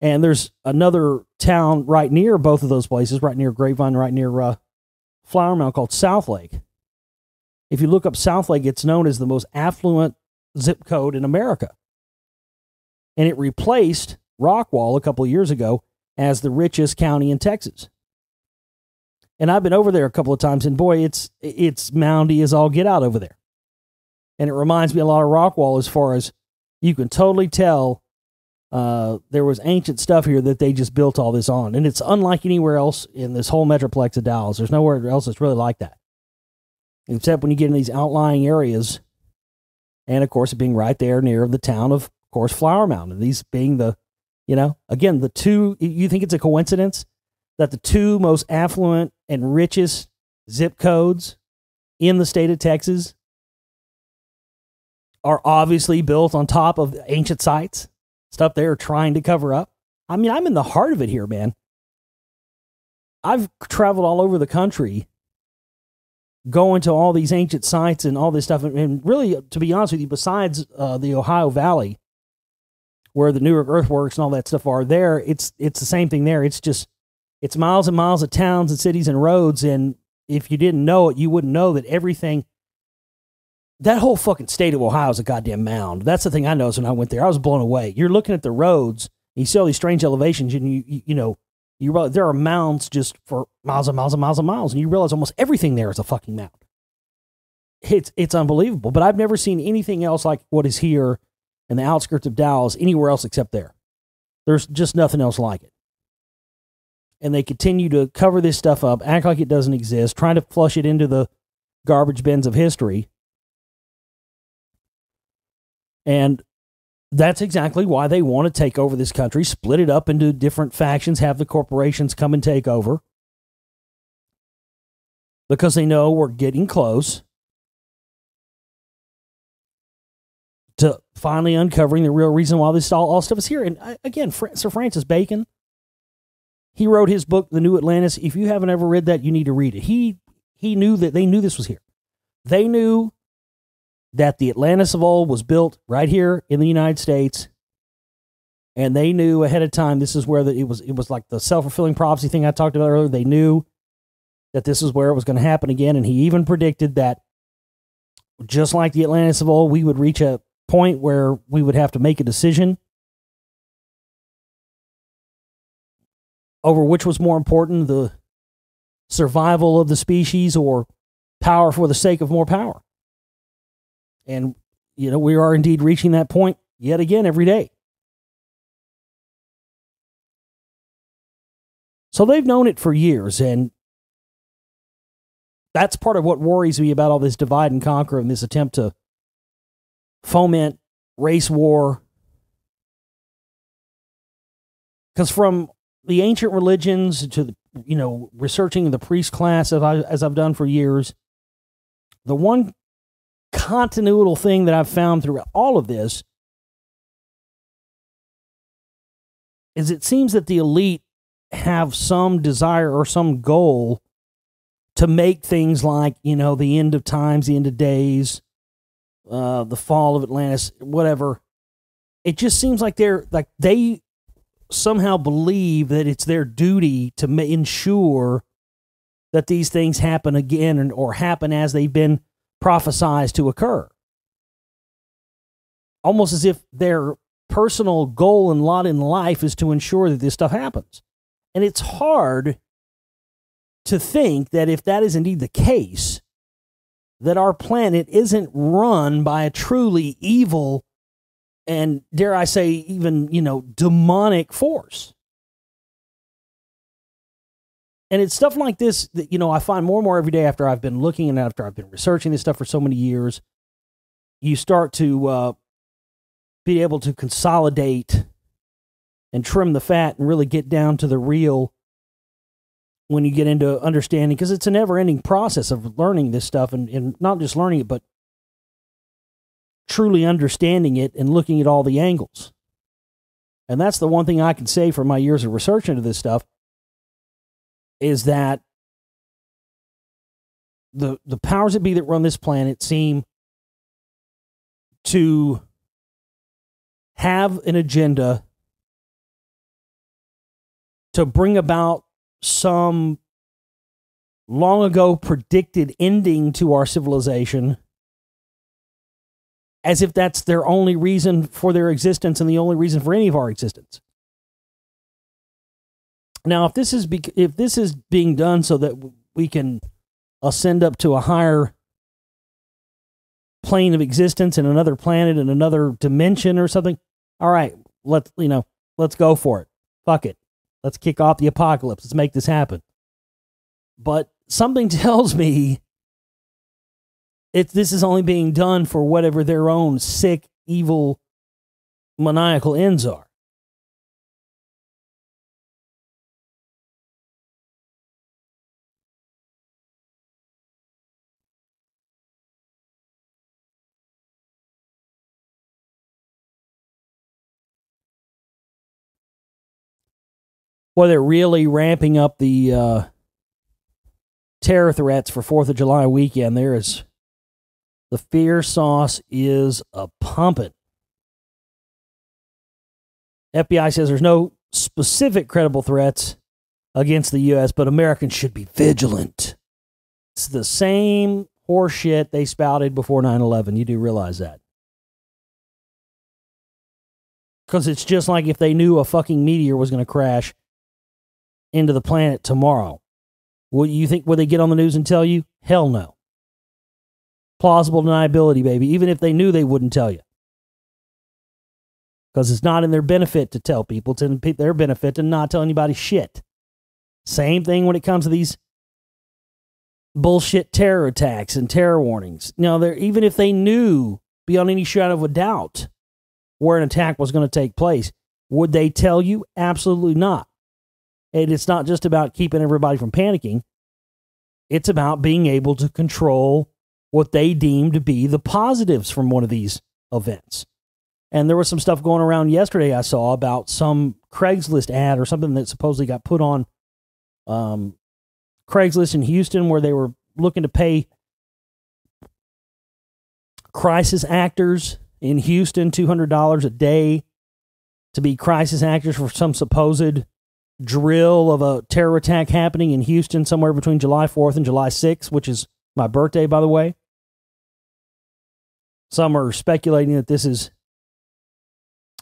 And there's another town right near both of those places, right near Grapevine, right near uh, Flower Mound, called Southlake. If you look up Southlake, it's known as the most affluent zip code in America. And it replaced Rockwall a couple years ago as the richest county in Texas. And I've been over there a couple of times, and boy, it's it's moundy as all get out over there. And it reminds me a lot of Rockwall as far as you can totally tell uh, there was ancient stuff here that they just built all this on. And it's unlike anywhere else in this whole metroplex of Dallas. There's nowhere else that's really like that. Except when you get in these outlying areas. And of course, it being right there near the town of, of course, Flower Mound. And these being the, you know, again, the two, you think it's a coincidence that the two most affluent and richest zip codes in the state of Texas are obviously built on top of ancient sites? stuff they're trying to cover up. I mean, I'm in the heart of it here, man. I've traveled all over the country going to all these ancient sites and all this stuff. And really, to be honest with you, besides uh, the Ohio Valley, where the Newark Earthworks and all that stuff are there, it's it's the same thing there. It's just it's miles and miles of towns and cities and roads. And if you didn't know it, you wouldn't know that everything that whole fucking state of Ohio is a goddamn mound. That's the thing I noticed when I went there. I was blown away. You're looking at the roads, you see all these strange elevations, and you you, you know you realize there are mounds just for miles and miles and miles and miles, and you realize almost everything there is a fucking mound. It's it's unbelievable, but I've never seen anything else like what is here in the outskirts of Dallas anywhere else except there. There's just nothing else like it. And they continue to cover this stuff up, act like it doesn't exist, trying to flush it into the garbage bins of history and that's exactly why they want to take over this country, split it up into different factions, have the corporations come and take over. Because they know we're getting close to finally uncovering the real reason why this all, all stuff is here. And uh, again, Sir Francis Bacon, he wrote his book, The New Atlantis. If you haven't ever read that, you need to read it. He he knew that they knew this was here. They knew that the Atlantis of old was built right here in the United States, and they knew ahead of time this is where the, it was. It was like the self fulfilling prophecy thing I talked about earlier. They knew that this is where it was going to happen again, and he even predicted that just like the Atlantis of old, we would reach a point where we would have to make a decision over which was more important the survival of the species or power for the sake of more power. And, you know, we are indeed reaching that point yet again every day. So they've known it for years. And that's part of what worries me about all this divide and conquer and this attempt to foment race war. Because from the ancient religions to the, you know, researching the priest class as, I, as I've done for years, the one continual thing that I've found through all of this is it seems that the elite have some desire or some goal to make things like, you know, the end of times, the end of days, uh, the fall of Atlantis, whatever. It just seems like they're like they somehow believe that it's their duty to ma- ensure that these things happen again and, or happen as they've been prophesied to occur. Almost as if their personal goal and lot in life is to ensure that this stuff happens. And it's hard to think that if that is indeed the case, that our planet isn't run by a truly evil and dare I say even, you know, demonic force. And it's stuff like this that, you know, I find more and more every day after I've been looking and after I've been researching this stuff for so many years. You start to uh, be able to consolidate and trim the fat and really get down to the real when you get into understanding because it's a never ending process of learning this stuff and, and not just learning it but truly understanding it and looking at all the angles. And that's the one thing i can say from my years of research into this stuff is that the the powers that be that run this planet seem to have an agenda to bring about some long ago predicted ending to our civilization as if that's their only reason for their existence and the only reason for any of our existence. Now, if this is if this is being done so that we can ascend up to a higher plane of existence in another planet in another dimension or something, all right, let's you know, let's go for it. Fuck it. Let's kick off the apocalypse. Let's make this happen. But something tells me if this is only being done for whatever their own sick, evil, maniacal ends are. Boy, they're really ramping up the uh, terror threats for Fourth of July weekend. There is the fear sauce is a pumping. FBI says there's no specific credible threats against the U.S., but Americans should be vigilant. It's the same horseshit they spouted before 9 11. You do realize that. Because it's just like if they knew a fucking meteor was going to crash into the planet tomorrow. Would you think would they get on the news and tell you? Hell no. Plausible deniability, baby. Even if they knew, they wouldn't tell you. Because it's not in their benefit to tell people. It's in their benefit to not tell anybody shit. Same thing when it comes to these bullshit terror attacks and terror warnings. Now, they're, even if they knew beyond any shadow of a doubt where an attack was going to take place, would they tell you? Absolutely not. And it's not just about keeping everybody from panicking, it's about being able to control what they deem to be the positives from one of these events. And there was some stuff going around yesterday I saw about some Craigslist ad or something that supposedly got put on um, Craigslist in Houston where they were looking to pay crisis actors in Houston $200 a day to be crisis actors for some supposed drill of a terror attack happening in Houston somewhere between July 4th and July 6th, which is my birthday, by the way. Some are speculating that this is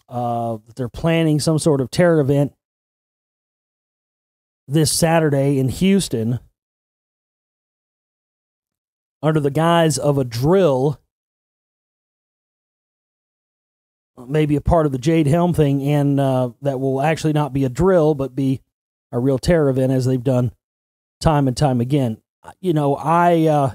uh, that they're planning some sort of terror event this Saturday in Houston under the guise of a drill maybe a part of the Jade Helm thing, and uh, that will actually not be a drill, but be a real terror event, as they've done time and time again. You know, I uh,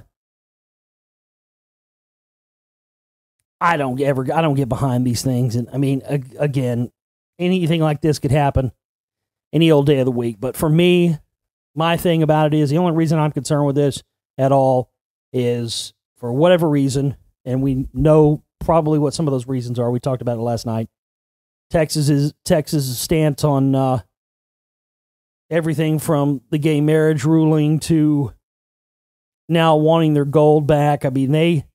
I don't ever I don't get behind these things, and I mean, again, anything like this could happen any old day of the week. But for me, my thing about it is the only reason I'm concerned with this at all is for whatever reason, and we know probably what some of those reasons are. We talked about it last night. Texas is Texas' stance on uh, everything from the gay marriage ruling to now wanting their gold back. I mean, they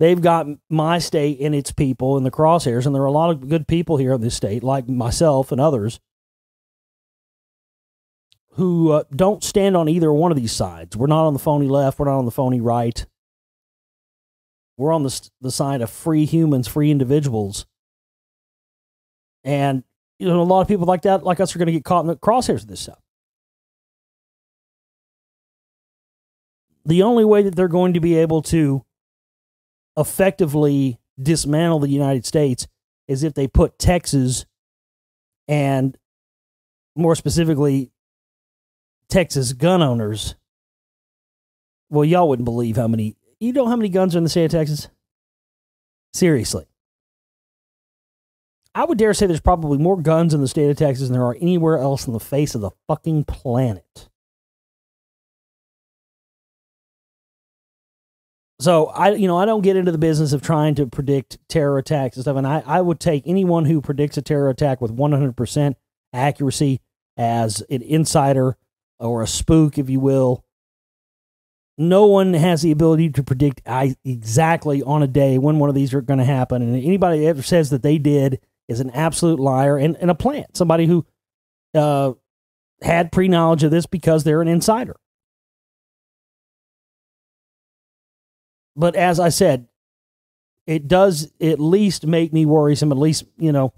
they've got my state and its people in the crosshairs, and there are a lot of good people here in this state, like myself and others, who uh, don't stand on either one of these sides. We're not on the phony left. We're not on the phony right. We're on the, the side of free humans, free individuals. And, you know, a lot of people like that, like us, are going to get caught in the crosshairs of this stuff. the only way that they're going to be able to effectively dismantle the United States is if they put Texas and more specifically Texas gun owners. Well, y'all wouldn't believe how many you know how many guns are in the state of Texas? Seriously. I would dare say there's probably more guns in the state of Texas than there are anywhere else on the face of the fucking planet. So I, you know, I don't get into the business of trying to predict terror attacks and stuff. And I, I would take anyone who predicts a terror attack with 100% accuracy as an insider or a spook, if you will. No one has the ability to predict exactly on a day when one of these are going to happen. And anybody that ever says that they did is an absolute liar and, and a plant. Somebody who uh, had pre knowledge of this because they're an insider. but as I said, it does at least make me worrisome, at least, you know,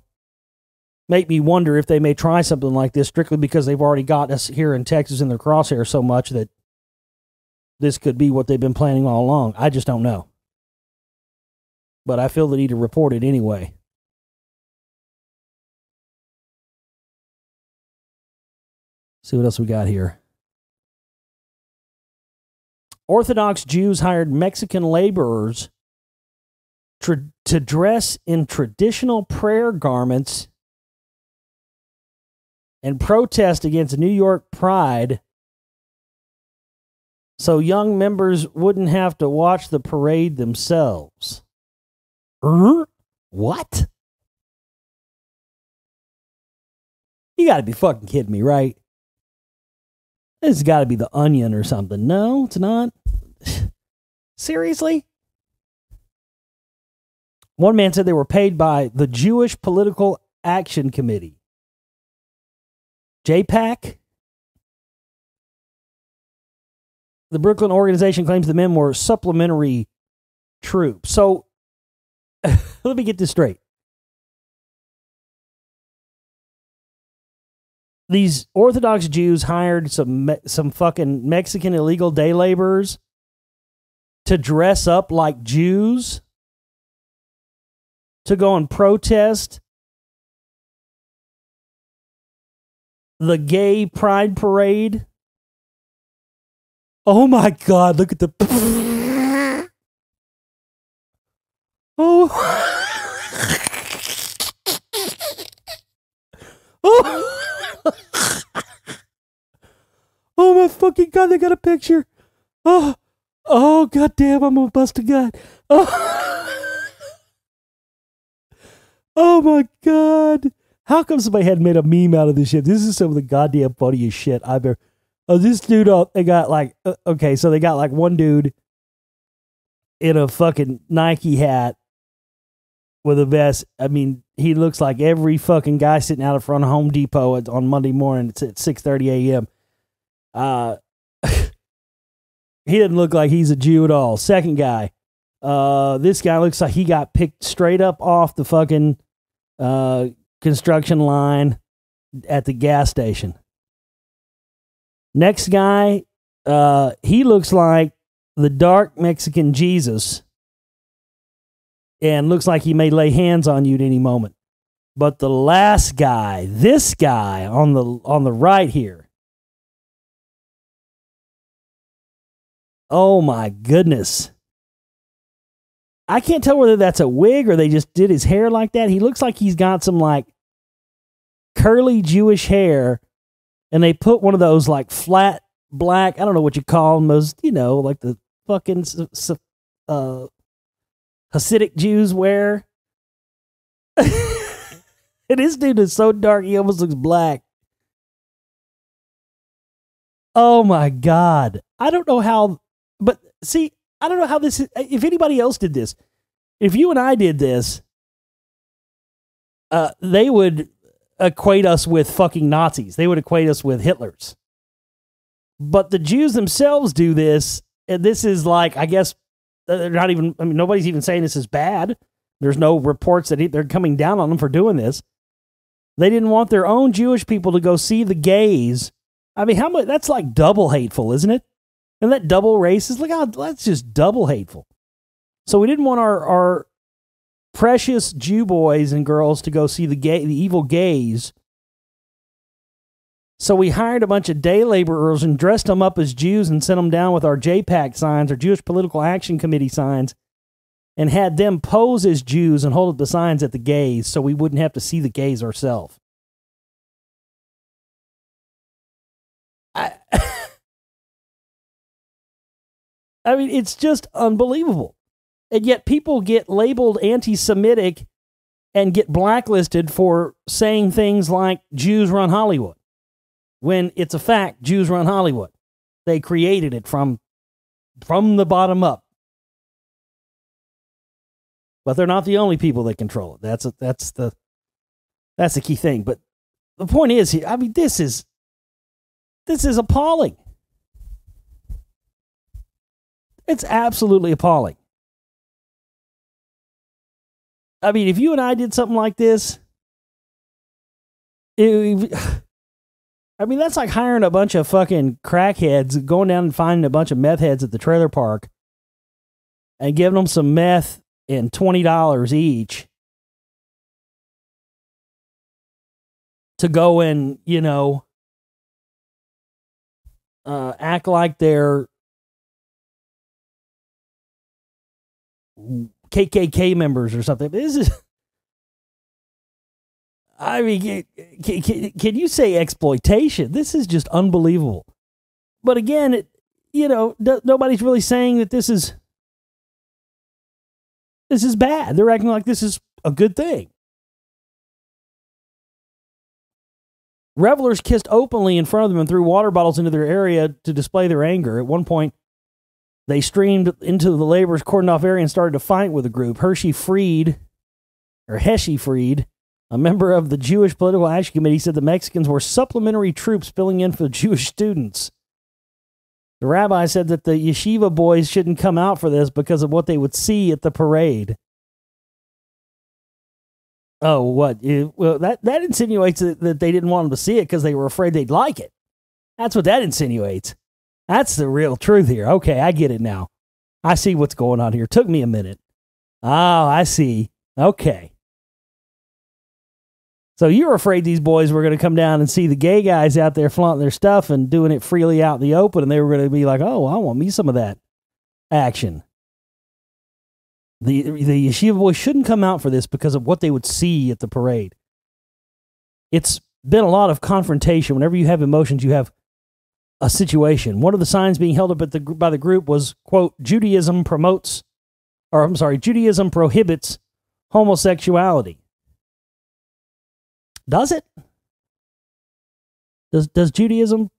make me wonder if they may try something like this strictly because they've already got us here in Texas in their crosshair so much that this could be what they've been planning all along. I just don't know. But I feel the need to report it anyway. See what else we got here. Orthodox Jews hired Mexican laborers to, to dress in traditional prayer garments and protest against New York Pride so young members wouldn't have to watch the parade themselves. Uh, what? You got to be fucking kidding me, right? This has got to be the onion or something. No, it's not. Seriously? One man said they were paid by the Jewish Political Action Committee. JPAC? The Brooklyn organization claims the men were supplementary troops. So let me get this straight. these Orthodox Jews hired some some fucking Mexican illegal day laborers to dress up like Jews to go and protest the gay pride parade. Oh my god, look at the Oh Oh oh my fucking god, they got a picture. Oh, oh god damn, I'm gonna bust a gut. Oh. oh my god. How come somebody hadn't made a meme out of this shit? This is some of the goddamn funniest shit I've ever. Oh, this dude, uh, they got like, uh, okay, so they got like one dude in a fucking Nike hat with a vest. I mean, he looks like every fucking guy sitting out in front of Home Depot on Monday morning. It's at six thirty a.m. Uh, he doesn't look like he's a Jew at all. Second guy, uh, this guy looks like he got picked straight up off the fucking uh, construction line at the gas station. Next guy, uh, he looks like the dark Mexican Jesus and looks like he may lay hands on you at any moment. But the last guy, this guy on the on the right here. Oh my goodness. I can't tell whether that's a wig or they just did his hair like that. He looks like he's got some like curly Jewish hair and they put one of those like flat black, I don't know what you call them, those, you know, like the fucking uh Hasidic Jews wear. and this dude is so dark, he almost looks black. Oh my God. I don't know how, but see, I don't know how this, if anybody else did this, if you and I did this, uh, they would equate us with fucking Nazis. They would equate us with Hitlers. But the Jews themselves do this, and this is like, I guess, uh, they're not even. I mean, nobody's even saying this is bad. There's no reports that they're coming down on them for doing this. They didn't want their own Jewish people to go see the gays. I mean, how much? That's like double hateful, isn't it? And that double racist, look how that's just double hateful. So we didn't want our, our precious Jew boys and girls to go see the gay, the evil gays. So we hired a bunch of day laborers and dressed them up as Jews and sent them down with our JPAC signs, our Jewish Political Action Committee signs, and had them pose as Jews and hold up the signs at the gays so we wouldn't have to see the gays ourselves. I, I mean, it's just unbelievable. And yet people get labeled anti Semitic and get blacklisted for saying things like Jews run Hollywood. When it's a fact, Jews run Hollywood. They created it from from the bottom up. But they're not the only people that control it. That's a, that's the that's the key thing. But the point is, I mean, this is this is appalling. It's absolutely appalling. I mean, if you and I did something like this, it, I mean, that's like hiring a bunch of fucking crackheads, going down and finding a bunch of meth heads at the trailer park and giving them some meth and $20 each to go and, you know, uh, act like they're KKK members or something. This is, I mean, can, can, can you say exploitation? This is just unbelievable. But again, it, you know, nobody's really saying that this is this is bad. They're acting like this is a good thing. Revelers kissed openly in front of them and threw water bottles into their area to display their anger. At one point, they streamed into the labor's cordoned off area and started to fight with the group. Hershey Freed, or Heshy Freed, a member of the Jewish Political Action Committee, said the Mexicans were supplementary troops filling in for the Jewish students. The rabbi said that the yeshiva boys shouldn't come out for this because of what they would see at the parade. Oh, what? Eh, well, that, that insinuates that they didn't want them to see it because they were afraid they'd like it. That's what that insinuates. That's the real truth here. Okay, I get it now. I see what's going on here. Took me a minute. Oh, I see. Okay. So you're afraid these boys were going to come down and see the gay guys out there flaunting their stuff and doing it freely out in the open, and they were going to be like, "Oh, I want me some of that action." The the yeshiva boys shouldn't come out for this because of what they would see at the parade. It's been a lot of confrontation. Whenever you have emotions, you have a situation. One of the signs being held up at the by the group was quote Judaism promotes, or I'm sorry, Judaism prohibits homosexuality. Does it? Does does Judaism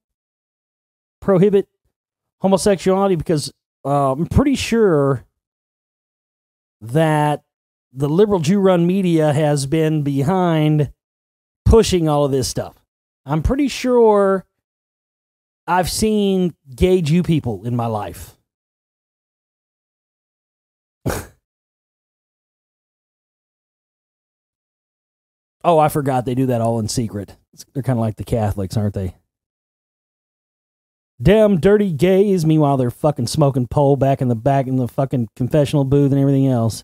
prohibit homosexuality? Because uh, I'm pretty sure that the liberal Jew run media has been behind pushing all of this stuff. I'm pretty sure I've seen gay Jew people in my life. Oh, I forgot they do that all in secret. They're kind of like the Catholics, aren't they? Damn dirty gays. Meanwhile, they're fucking smoking pole back in the back in the fucking confessional booth and everything else.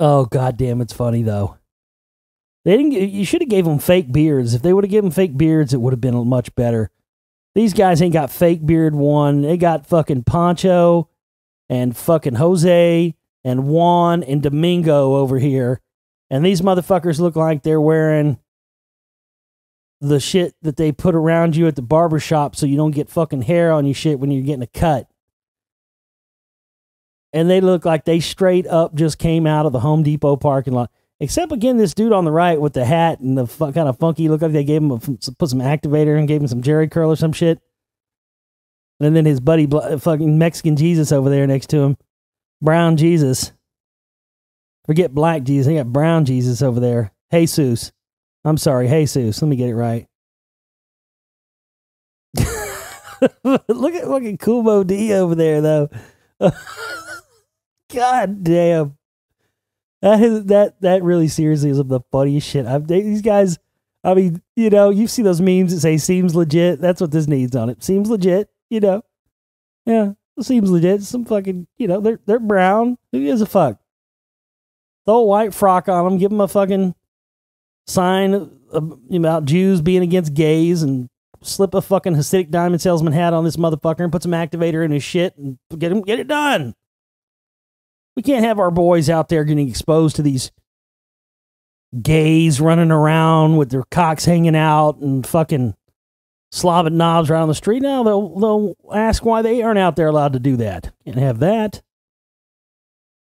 Oh god damn, it's funny though. They didn't. You should have gave them fake beards. If they would have given fake beards, it would have been much better. These guys ain't got fake beard one. They got fucking Poncho and fucking Jose and Juan and Domingo over here. And these motherfuckers look like they're wearing the shit that they put around you at the barber shop so you don't get fucking hair on your shit when you're getting a cut. And they look like they straight up just came out of the Home Depot parking lot. Except again, this dude on the right with the hat and the kind of funky look like they gave him a, put some activator and gave him some Jerry curl or some shit. And then his buddy, fucking Mexican Jesus over there next to him, brown Jesus. Forget black Jesus, they got brown Jesus over there. Jesus. I'm sorry, Jesus. Let me get it right. look at fucking Kumo D over there, though. God damn. That is that that really seriously is of the funniest shit. I've these guys. I mean, you know, you see those memes that say "seems legit." That's what this needs on it. Seems legit. You know, yeah, seems legit. Some fucking, you know, they're they're brown. Who gives a fuck? Throw a white frock on them. Give them a fucking sign about Jews being against gays and slip a fucking Hasidic diamond salesman hat on this motherfucker and put some activator in his shit and get him get it done. We can't have our boys out there getting exposed to these gays running around with their cocks hanging out and fucking slobbing knobs around the street. Now they'll they'll ask why they aren't out there allowed to do that. Can't have that.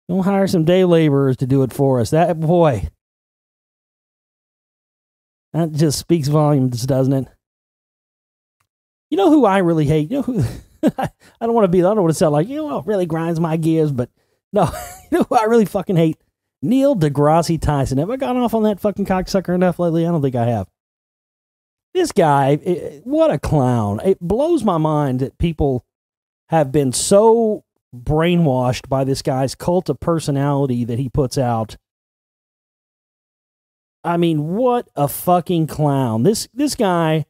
Don't hire some day laborers to do it for us. That boy. That just speaks volumes, doesn't it? You know who I really hate? You know who I don't want to be I don't want to sound like, you know, it really grinds my gears, but no, you know I really fucking hate? Neil deGrasse Tyson. Have I gone off on that fucking cocksucker enough lately? I don't think I have. This guy, it, what a clown. It blows my mind that people have been so brainwashed by this guy's cult of personality that he puts out. I mean, what a fucking clown. This this guy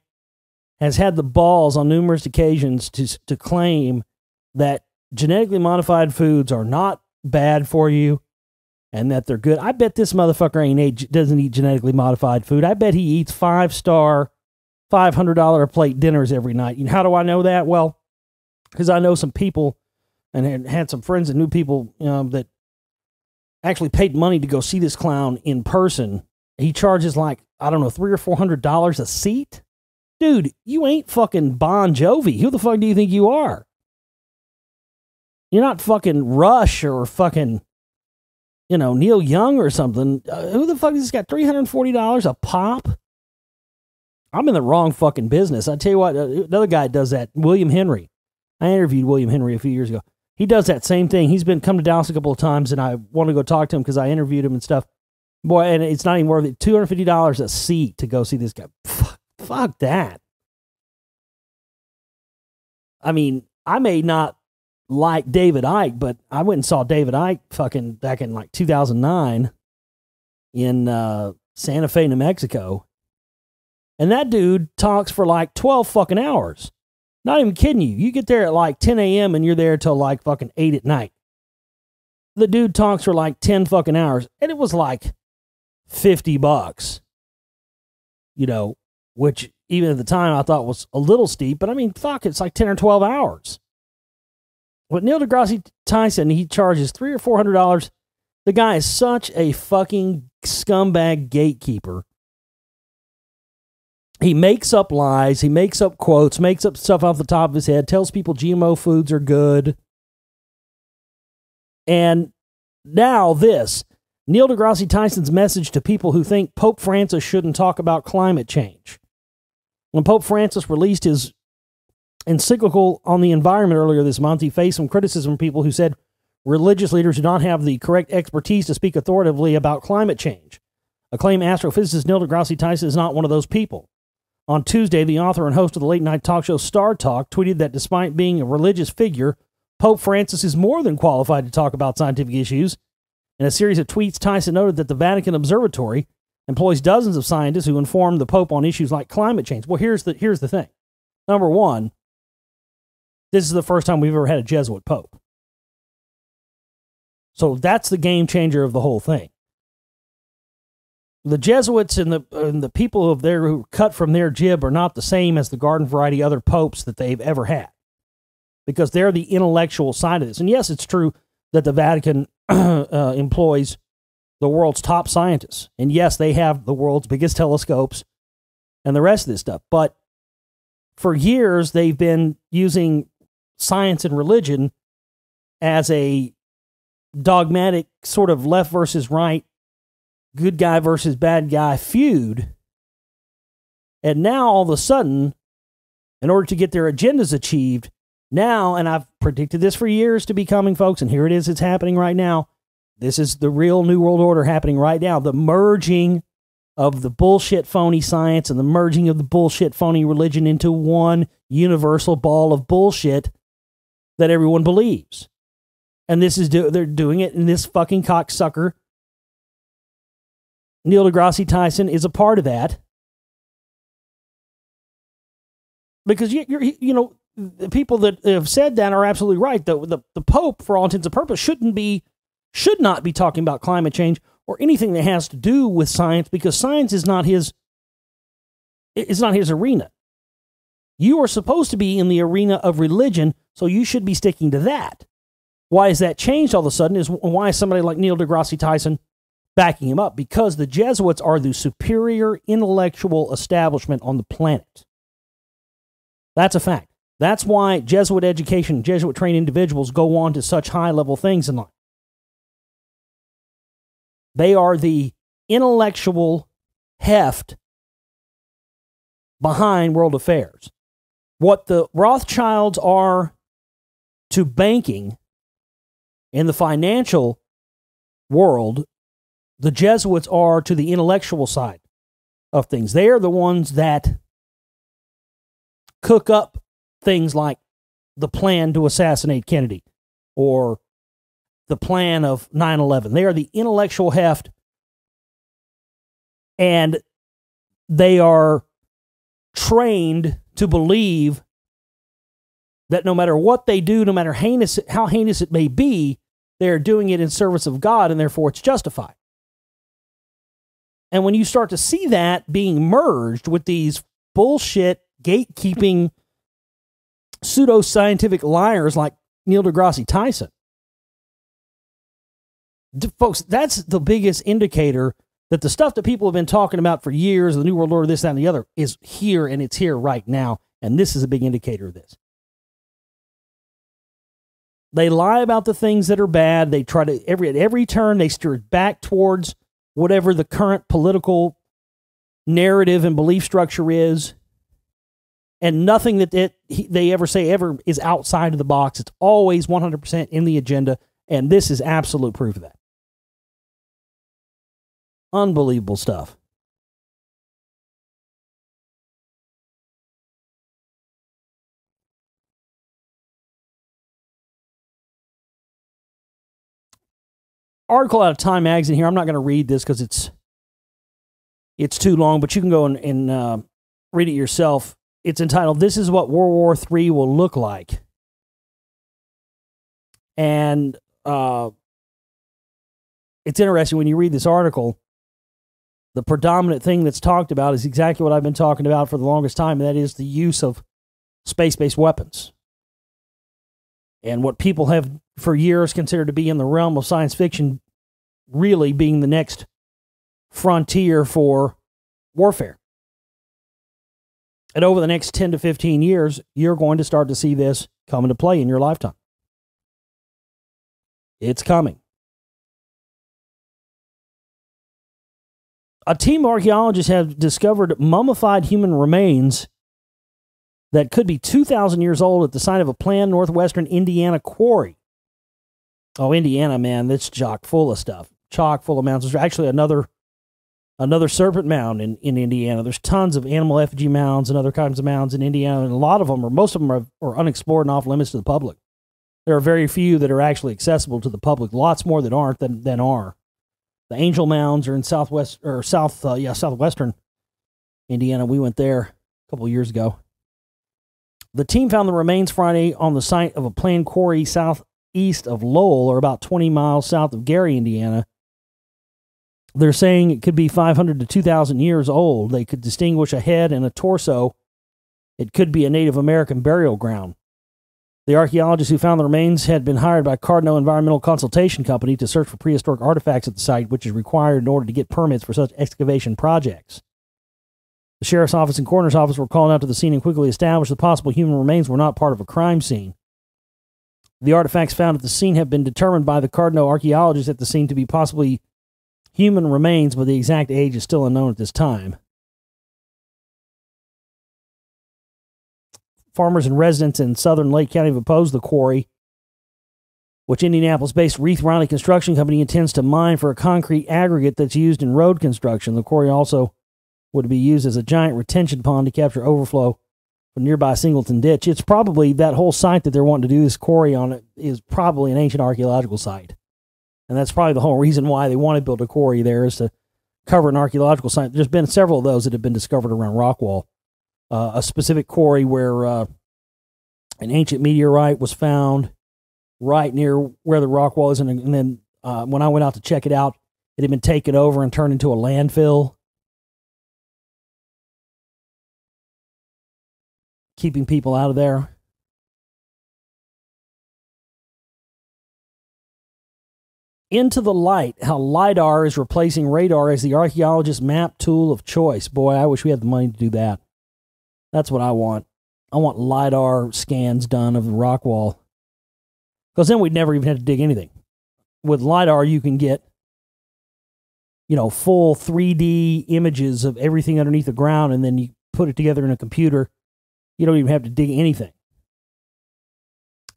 has had the balls on numerous occasions to to claim that genetically modified foods are not bad for you and that they're good. I bet this motherfucker ain't ate, doesn't eat genetically modified food. I bet he eats five star, five hundred dollar a plate dinners every night. And how do I know that? Well, because I know some people and had some friends and knew people that actually paid money to go see this clown in person. He charges like I don't know three or four hundred dollars a seat. Dude, you ain't fucking Bon Jovi. Who the fuck do you think you are? You're not fucking Rush or fucking, you know, Neil Young or something. Uh, who the fuck has got $340 a pop? I'm in the wrong fucking business. I tell you what, uh, another guy does that, William Henry. I interviewed William Henry a few years ago. He does that same thing. He's been come to Dallas a couple of times, and I want to go talk to him because I interviewed him and stuff. Boy, and it's not even worth it. Two hundred fifty dollars a seat to go see this guy. Fuck, fuck that. I mean, I may not like David Icke, but I went and saw David Icke fucking back in like 2009 in uh, Santa Fe, New Mexico. And that dude talks for like 12 fucking hours. Not even kidding you. You get there at like 10 a.m. and you're there till like fucking 8 at night. The dude talks for like 10 fucking hours. And it was like 50 bucks. You know, which even at the time I thought was a little steep, but I mean, fuck, it's like 10 or 12 hours. But Neil deGrasse Tyson, he charges three or four hundred dollars. The guy is such a fucking scumbag gatekeeper. He makes up lies, he makes up quotes, makes up stuff off the top of his head, tells people GMO foods are good. And now this Neil deGrasse Tyson's message to people who think Pope Francis shouldn't talk about climate change. When Pope Francis released his encyclical on the environment earlier this month, he faced some criticism from people who said religious leaders do not have the correct expertise to speak authoritatively about climate change. Acclaimed astrophysicist Neil deGrasse Tyson is not one of those people. On Tuesday, the author and host of the late night talk show Star Talk tweeted that despite being a religious figure, Pope Francis is more than qualified to talk about scientific issues. In a series of tweets, Tyson noted that the Vatican Observatory employs dozens of scientists who inform the Pope on issues like climate change. Well, here's the here's the thing. Number one, this is the first time we've ever had a Jesuit pope. So that's the game changer of the whole thing. The Jesuits and the and the people of there who cut from their jib are not the same as the garden variety other popes that they've ever had, because they're the intellectual side of this. And yes, it's true that the Vatican uh, employs the world's top scientists, and yes, they have the world's biggest telescopes and the rest of this stuff. But for years, they've been using science and religion as a dogmatic sort of left versus right, good guy versus bad guy feud. And now all of a sudden, in order to get their agendas achieved, now, and I've predicted this for years to be coming, folks, and here it is, it's happening right now. This is the real New World Order happening right now. The merging of the bullshit phony science and the merging of the bullshit phony religion into one universal ball of bullshit that everyone believes. And this is do- they're doing it in this fucking cocksucker Neil deGrasse Tyson is a part of that. Because you, you're, you know, the people that have said that are absolutely right. The, the, the Pope, for all intents and purposes, shouldn't be, should not be talking about climate change or anything that has to do with science because science is not his, is not his arena. You are supposed to be in the arena of religion, so you should be sticking to that. Why has that changed all of a sudden? Is why is somebody like Neil deGrasse Tyson backing him up? Because the Jesuits are the superior intellectual establishment on the planet. That's a fact. That's why Jesuit education, Jesuit trained individuals go on to such high level things in life. They are the intellectual heft behind world affairs. What the Rothschilds are to banking in the financial world, the Jesuits are to the intellectual side of things. They are the ones that cook up things like the plan to assassinate Kennedy or the plan of 9 11. They are the intellectual heft and they are trained to believe that no matter what they do, no matter heinous, how heinous it may be, they're doing it in service of God and therefore it's justified. And when you start to see that being merged with these bullshit gatekeeping pseudo-scientific liars like Neil deGrasse Tyson. Folks, that's the biggest indicator that the stuff that people have been talking about for years, the New World Order, this, that, and the other, is here and it's here right now. And this is a big indicator of this. They lie about the things that are bad. They try to every at every turn they steer it back towards whatever the current political narrative and belief structure is and nothing that it, they ever say ever is outside of the box. It's always 100% in the agenda, and this is absolute proof of that. Unbelievable stuff. Article out of Time Magazine here. I'm not going to read this because it's it's too long, but you can go and, and uh, read it yourself it's entitled This is What World War III Will Look Like. And uh, it's interesting when you read this article, the predominant thing that's talked about is exactly what I've been talking about for the longest time, and that is the use of space based weapons. And what people have for years considered to be in the realm of science fiction really being the next frontier for warfare. And over the next 10 to 15 years, you're going to start to see this come into play in your lifetime. It's coming. A team of archaeologists have discovered mummified human remains that could be 2,000 years old at the site of a planned northwestern Indiana quarry. Oh, Indiana, man, that's chock full of stuff. Chock full of mounds. There's actually another another serpent mound in, in Indiana. There's tons of animal effigy mounds and other kinds of mounds in Indiana, and a lot of them, or most of them, are, are unexplored and off limits to the public. There are very few that are actually accessible to the public. Lots more that aren't than, than are. The Angel Mounds are in southwest or south, uh, yeah, southwestern Indiana. We went there a couple years ago. The team found the remains Friday on the site of a planned quarry southeast of Lowell, or about 20 miles south of Gary, Indiana. They're saying it could be 500 to 2,000 years old. They could distinguish a head and a torso. It could be a Native American burial ground. The archaeologists who found the remains had been hired by Cardinal Environmental Consultation Company to search for prehistoric artifacts at the site, which is required in order to get permits for such excavation projects. The sheriff's office and coroner's office were called out to the scene and quickly established the possible human remains were not part of a crime scene. The artifacts found at the scene have been determined by the Cardinal archaeologists at the scene to be possibly human remains, but the exact age is still unknown at this time. Farmers and residents in southern Lake County have opposed the quarry, which Indianapolis based Rieth Riley Construction Company intends to mine for a concrete aggregate that's used in road construction. The quarry also would be used as a giant retention pond to capture overflow from nearby Singleton Ditch. It's probably that whole site that they're wanting to do this quarry on is probably an ancient archaeological site. And that's probably the whole reason why they want to build a quarry there is to cover an archaeological site. There's been several of those that have been discovered around Rockwall. Uh, a specific quarry where uh, an ancient meteorite was found right near where the rock wall is, and, and then uh, when I went out to check it out, it had been taken over and turned into a landfill, keeping people out of there. Into the light, how LIDAR is replacing radar as the archaeologist's map tool of choice. Boy, I wish we had the money to do that. That's what I want. I want LIDAR scans done of the rock wall. Because then we'd never even have to dig anything. With LIDAR, you can get, you know, full 3D images of everything underneath the ground, and then you put it together in a computer. You don't even have to dig anything.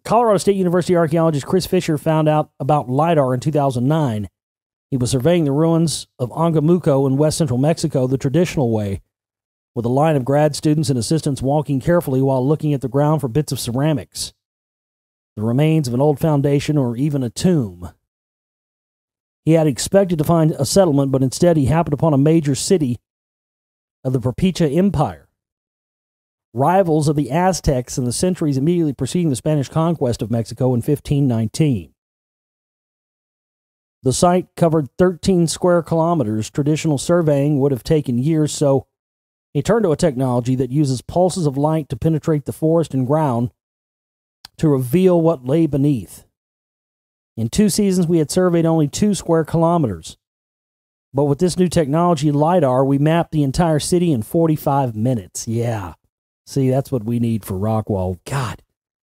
Colorado State University archaeologist Chris Fisher found out about LIDAR in 2009. He was surveying the ruins of Angamuco in west central Mexico the traditional way, with a line of grad students and assistants walking carefully while looking at the ground for bits of ceramics, the remains of an old foundation, or even a tomb. He had expected to find a settlement, but instead he happened upon a major city of the Purépecha Empire rivals of the Aztecs in the centuries immediately preceding the Spanish conquest of Mexico in 1519. The site covered 13 square kilometers. Traditional surveying would have taken years, so he turned to a technology that uses pulses of light to penetrate the forest and ground to reveal what lay beneath. In two seasons, we had surveyed only two square kilometers. But with this new technology, LIDAR, we mapped the entire city in 45 minutes. Yeah. See, that's what we need for Rockwall. God,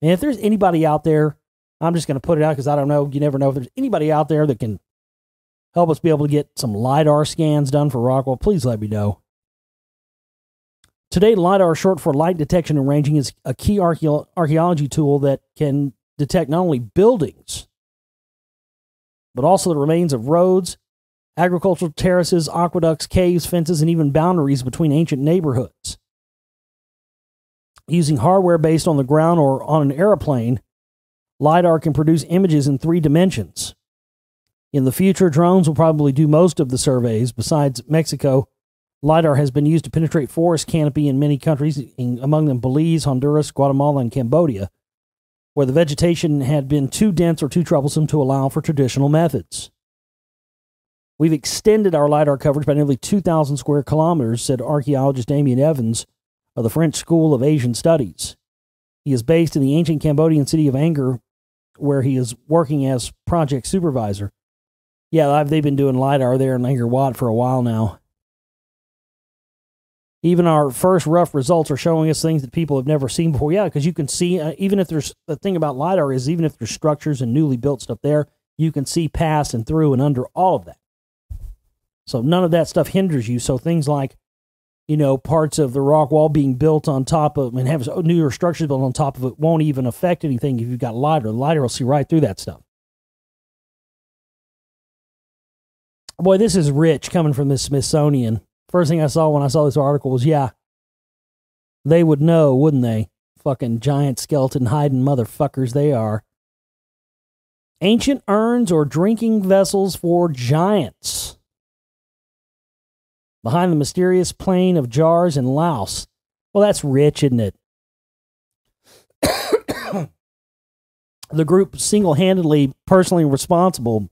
and if there's anybody out there, I'm just going to put it out because I don't know. You never know if there's anybody out there that can help us be able to get some LiDAR scans done for Rockwall. Please let me know. Today, LiDAR, short for light detection and ranging, is a key archaeology tool that can detect not only buildings, but also the remains of roads, agricultural terraces, aqueducts, caves, fences, and even boundaries between ancient neighborhoods using hardware based on the ground or on an airplane, LiDAR can produce images in three dimensions. In the future, drones will probably do most of the surveys. Besides Mexico, LiDAR has been used to penetrate forest canopy in many countries, in, among them Belize, Honduras, Guatemala, and Cambodia, where the vegetation had been too dense or too troublesome to allow for traditional methods. We've extended our LiDAR coverage by nearly 2,000 square kilometers, said archaeologist Damian Evans of the French School of Asian Studies. He is based in the ancient Cambodian city of Angkor, where he is working as project supervisor. Yeah, they've been doing LiDAR there in Angkor Wat for a while now. Even our first rough results are showing us things that people have never seen before. Yeah, because you can see, uh, even if there's the thing about LiDAR is even if there's structures and newly built stuff there, you can see past and through and under all of that. So none of that stuff hinders you. So things like you know, parts of the rock wall being built on top of and have newer structures built on top of it won't even affect anything if you've got LiDAR. LiDAR will see right through that stuff. Boy, this is rich coming from the Smithsonian. First thing I saw when I saw this article was, yeah, they would know, wouldn't they? Fucking giant skeleton hiding motherfuckers they are. Ancient urns or drinking vessels for giants behind the mysterious plain of jars in Laos. Well, that's rich, isn't it? the group single handedly, personally responsible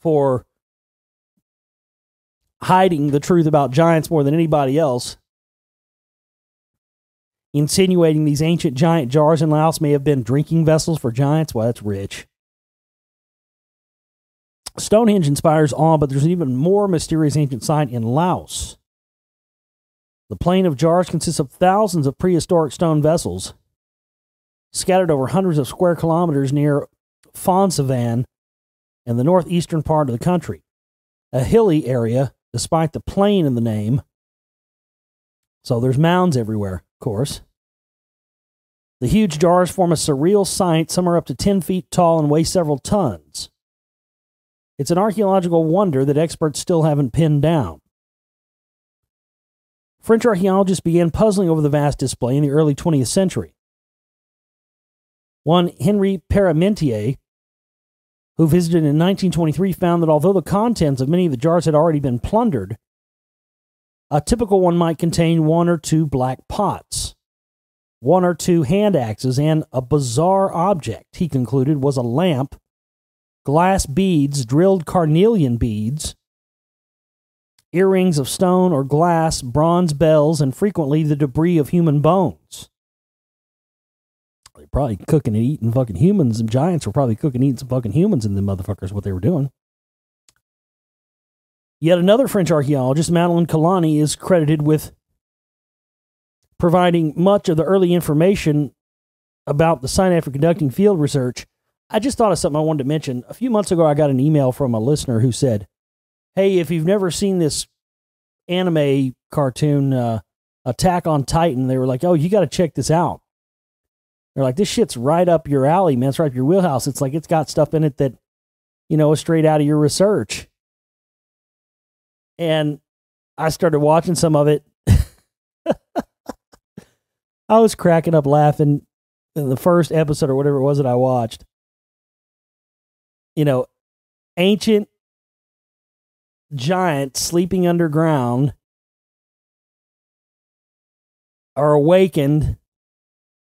for hiding the truth about giants more than anybody else, insinuating these ancient giant jars in Laos may have been drinking vessels for giants. Well, that's rich. Stonehenge inspires awe, but there's an even more mysterious ancient site in Laos. The plain of jars consists of thousands of prehistoric stone vessels scattered over hundreds of square kilometers near Phon Savan in the northeastern part of the country. A hilly area, despite the plain in the name. So there's mounds everywhere, of course. The huge jars form a surreal sight. Some are up to 10 feet tall and weigh several tons. It's an archaeological wonder that experts still haven't pinned down. French archaeologists began puzzling over the vast display in the early 20th century. One Henri Parmentier, who visited in 1923, found that although the contents of many of the jars had already been plundered, a typical one might contain one or two black pots, one or two hand axes, and a bizarre object, he concluded, was a lamp, glass beads, drilled carnelian beads, earrings of stone or glass, bronze bells, and frequently the debris of human bones. They're probably cooking and eating fucking humans, and giants were probably cooking and eating some fucking humans and the motherfuckers, what they were doing. Yet another French archaeologist, Madeleine Colani, is credited with providing much of the early information about the site after conducting field research. I just thought of something I wanted to mention. A few months ago, I got an email from a listener who said, Hey, if you've never seen this anime cartoon, uh, Attack on Titan, they were like, Oh, you got to check this out. They're like, This shit's right up your alley, man. It's right up your wheelhouse. It's like it's got stuff in it that, you know, is straight out of your research and I started watching some of it. I was cracking up laughing in the first episode or whatever it was that I watched. You know, ancient giants sleeping underground are awakened,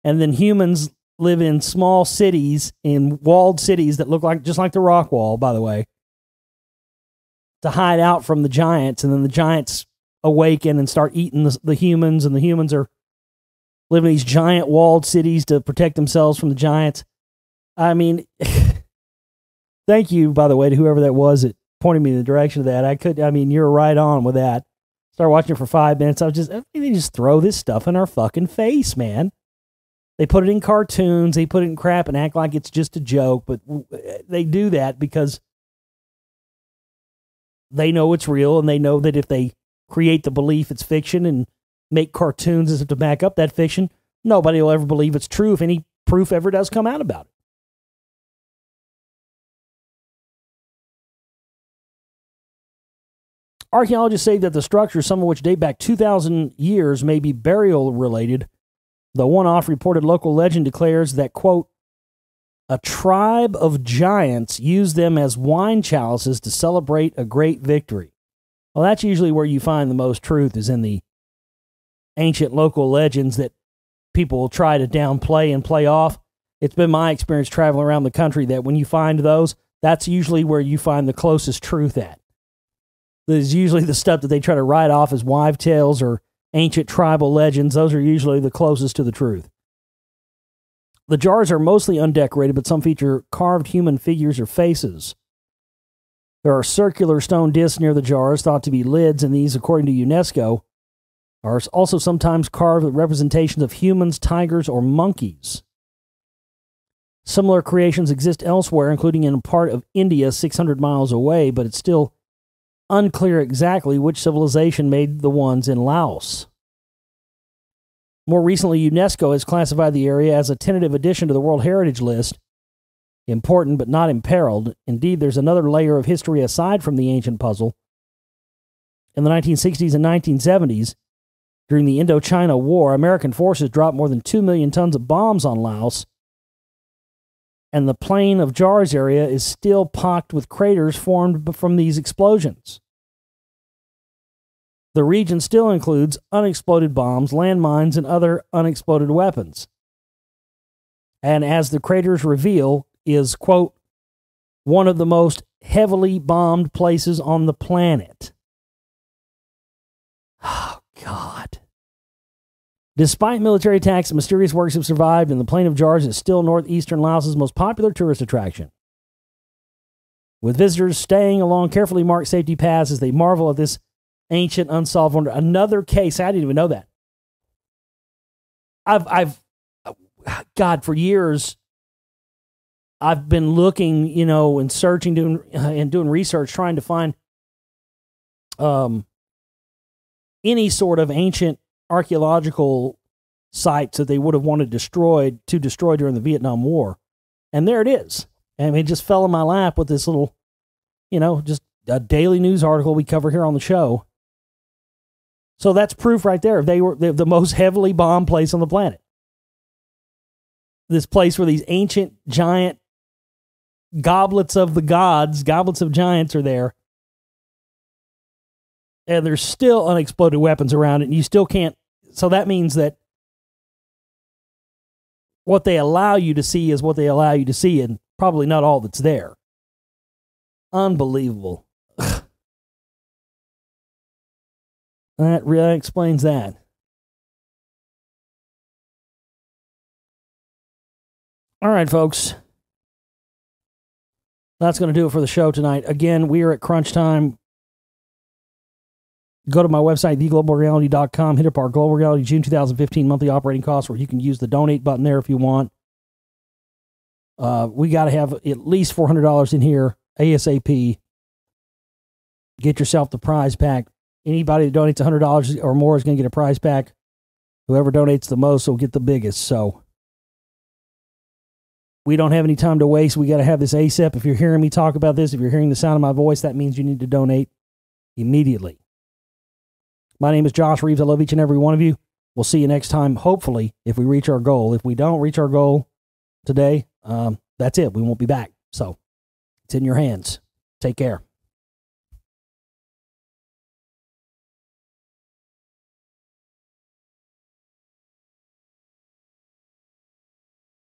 and then humans live in small cities, in walled cities that look like just like the rock wall, by the way to hide out from the giants, and then the giants awaken and start eating the, the humans, and the humans are living in these giant walled cities to protect themselves from the giants. I mean, thank you, by the way, to whoever that was that pointed me in the direction of that. I could, I mean, you're right on with that. Start watching it for five minutes. I was just, they just throw this stuff in our fucking face, man. They put it in cartoons, they put it in crap and act like it's just a joke, but uh, they do that because they know it's real and they know that if they create the belief it's fiction and make cartoons as if to back up that fiction, nobody will ever believe it's true if any proof ever does come out about it. Archaeologists say that the structures, some of which date back 2,000 years, may be burial related. The one off reported local legend declares that, quote, a tribe of giants used them as wine chalices to celebrate a great victory. Well, that's usually where you find the most truth, is in the ancient local legends that people will try to downplay and play off. It's been my experience traveling around the country that when you find those, that's usually where you find the closest truth at. There's usually the stuff that they try to write off as wives' tales or ancient tribal legends. Those are usually the closest to the truth. The jars are mostly undecorated, but some feature carved human figures or faces. There are circular stone discs near the jars, thought to be lids, and these, according to UNESCO, are also sometimes carved with representations of humans, tigers, or monkeys. Similar creations exist elsewhere, including in a part of India 600 miles away, but it's still unclear exactly which civilization made the ones in Laos. More recently, UNESCO has classified the area as a tentative addition to the World Heritage List. Important but not imperiled. Indeed, there's another layer of history aside from the ancient puzzle. In the 1960s and 1970s, during the Indochina War, American forces dropped more than 2 million tons of bombs on Laos, and the Plain of Jars area is still pocked with craters formed from these explosions. The region still includes unexploded bombs, landmines, and other unexploded weapons. And as the craters reveal, is, quote, one of the most heavily bombed places on the planet. Oh, God. Despite military attacks, mysterious works have survived, and the Plain of Jars is still northeastern Laos's most popular tourist attraction. With visitors staying along carefully marked safety paths as they marvel at this ancient unsolved wonder. Another case. I didn't even know that. I've, I've, God, for years, I've been looking, you know, and searching, doing and doing research, trying to find, um, any sort of ancient archaeological sites that they would have wanted destroyed to destroy during the Vietnam War, and there it is. And it just fell in my lap with this little, you know, just a daily news article we cover here on the show so that's proof right there. They were the most heavily bombed place on the planet. This place where these ancient, giant goblets of the gods, goblets of giants are there. And there's still unexploded weapons around it, and you still can't. So that means that what they allow you to see is what they allow you to see, and probably not all that's there. Unbelievable. that really explains that. All right, folks. That's going to do it for the show tonight. Again, we are at crunch time. Go to my website, theglobalreality.com. Hit up our Global Reality June 2015 monthly operating costs where you can use the donate button there if you want. Uh, we got to have at least $400 in here ASAP. Get yourself the prize pack. Anybody that donates $100 or more is going to get a prize pack. Whoever donates the most will get the biggest. So we don't have any time to waste. We got to have this ASAP. If you're hearing me talk about this, if you're hearing the sound of my voice, that means you need to donate immediately. My name is Josh Reeves. I love each and every one of you. We'll see you next time, hopefully, if we reach our goal. If we don't reach our goal today, um, that's it. We won't be back. So it's in your hands. Take care.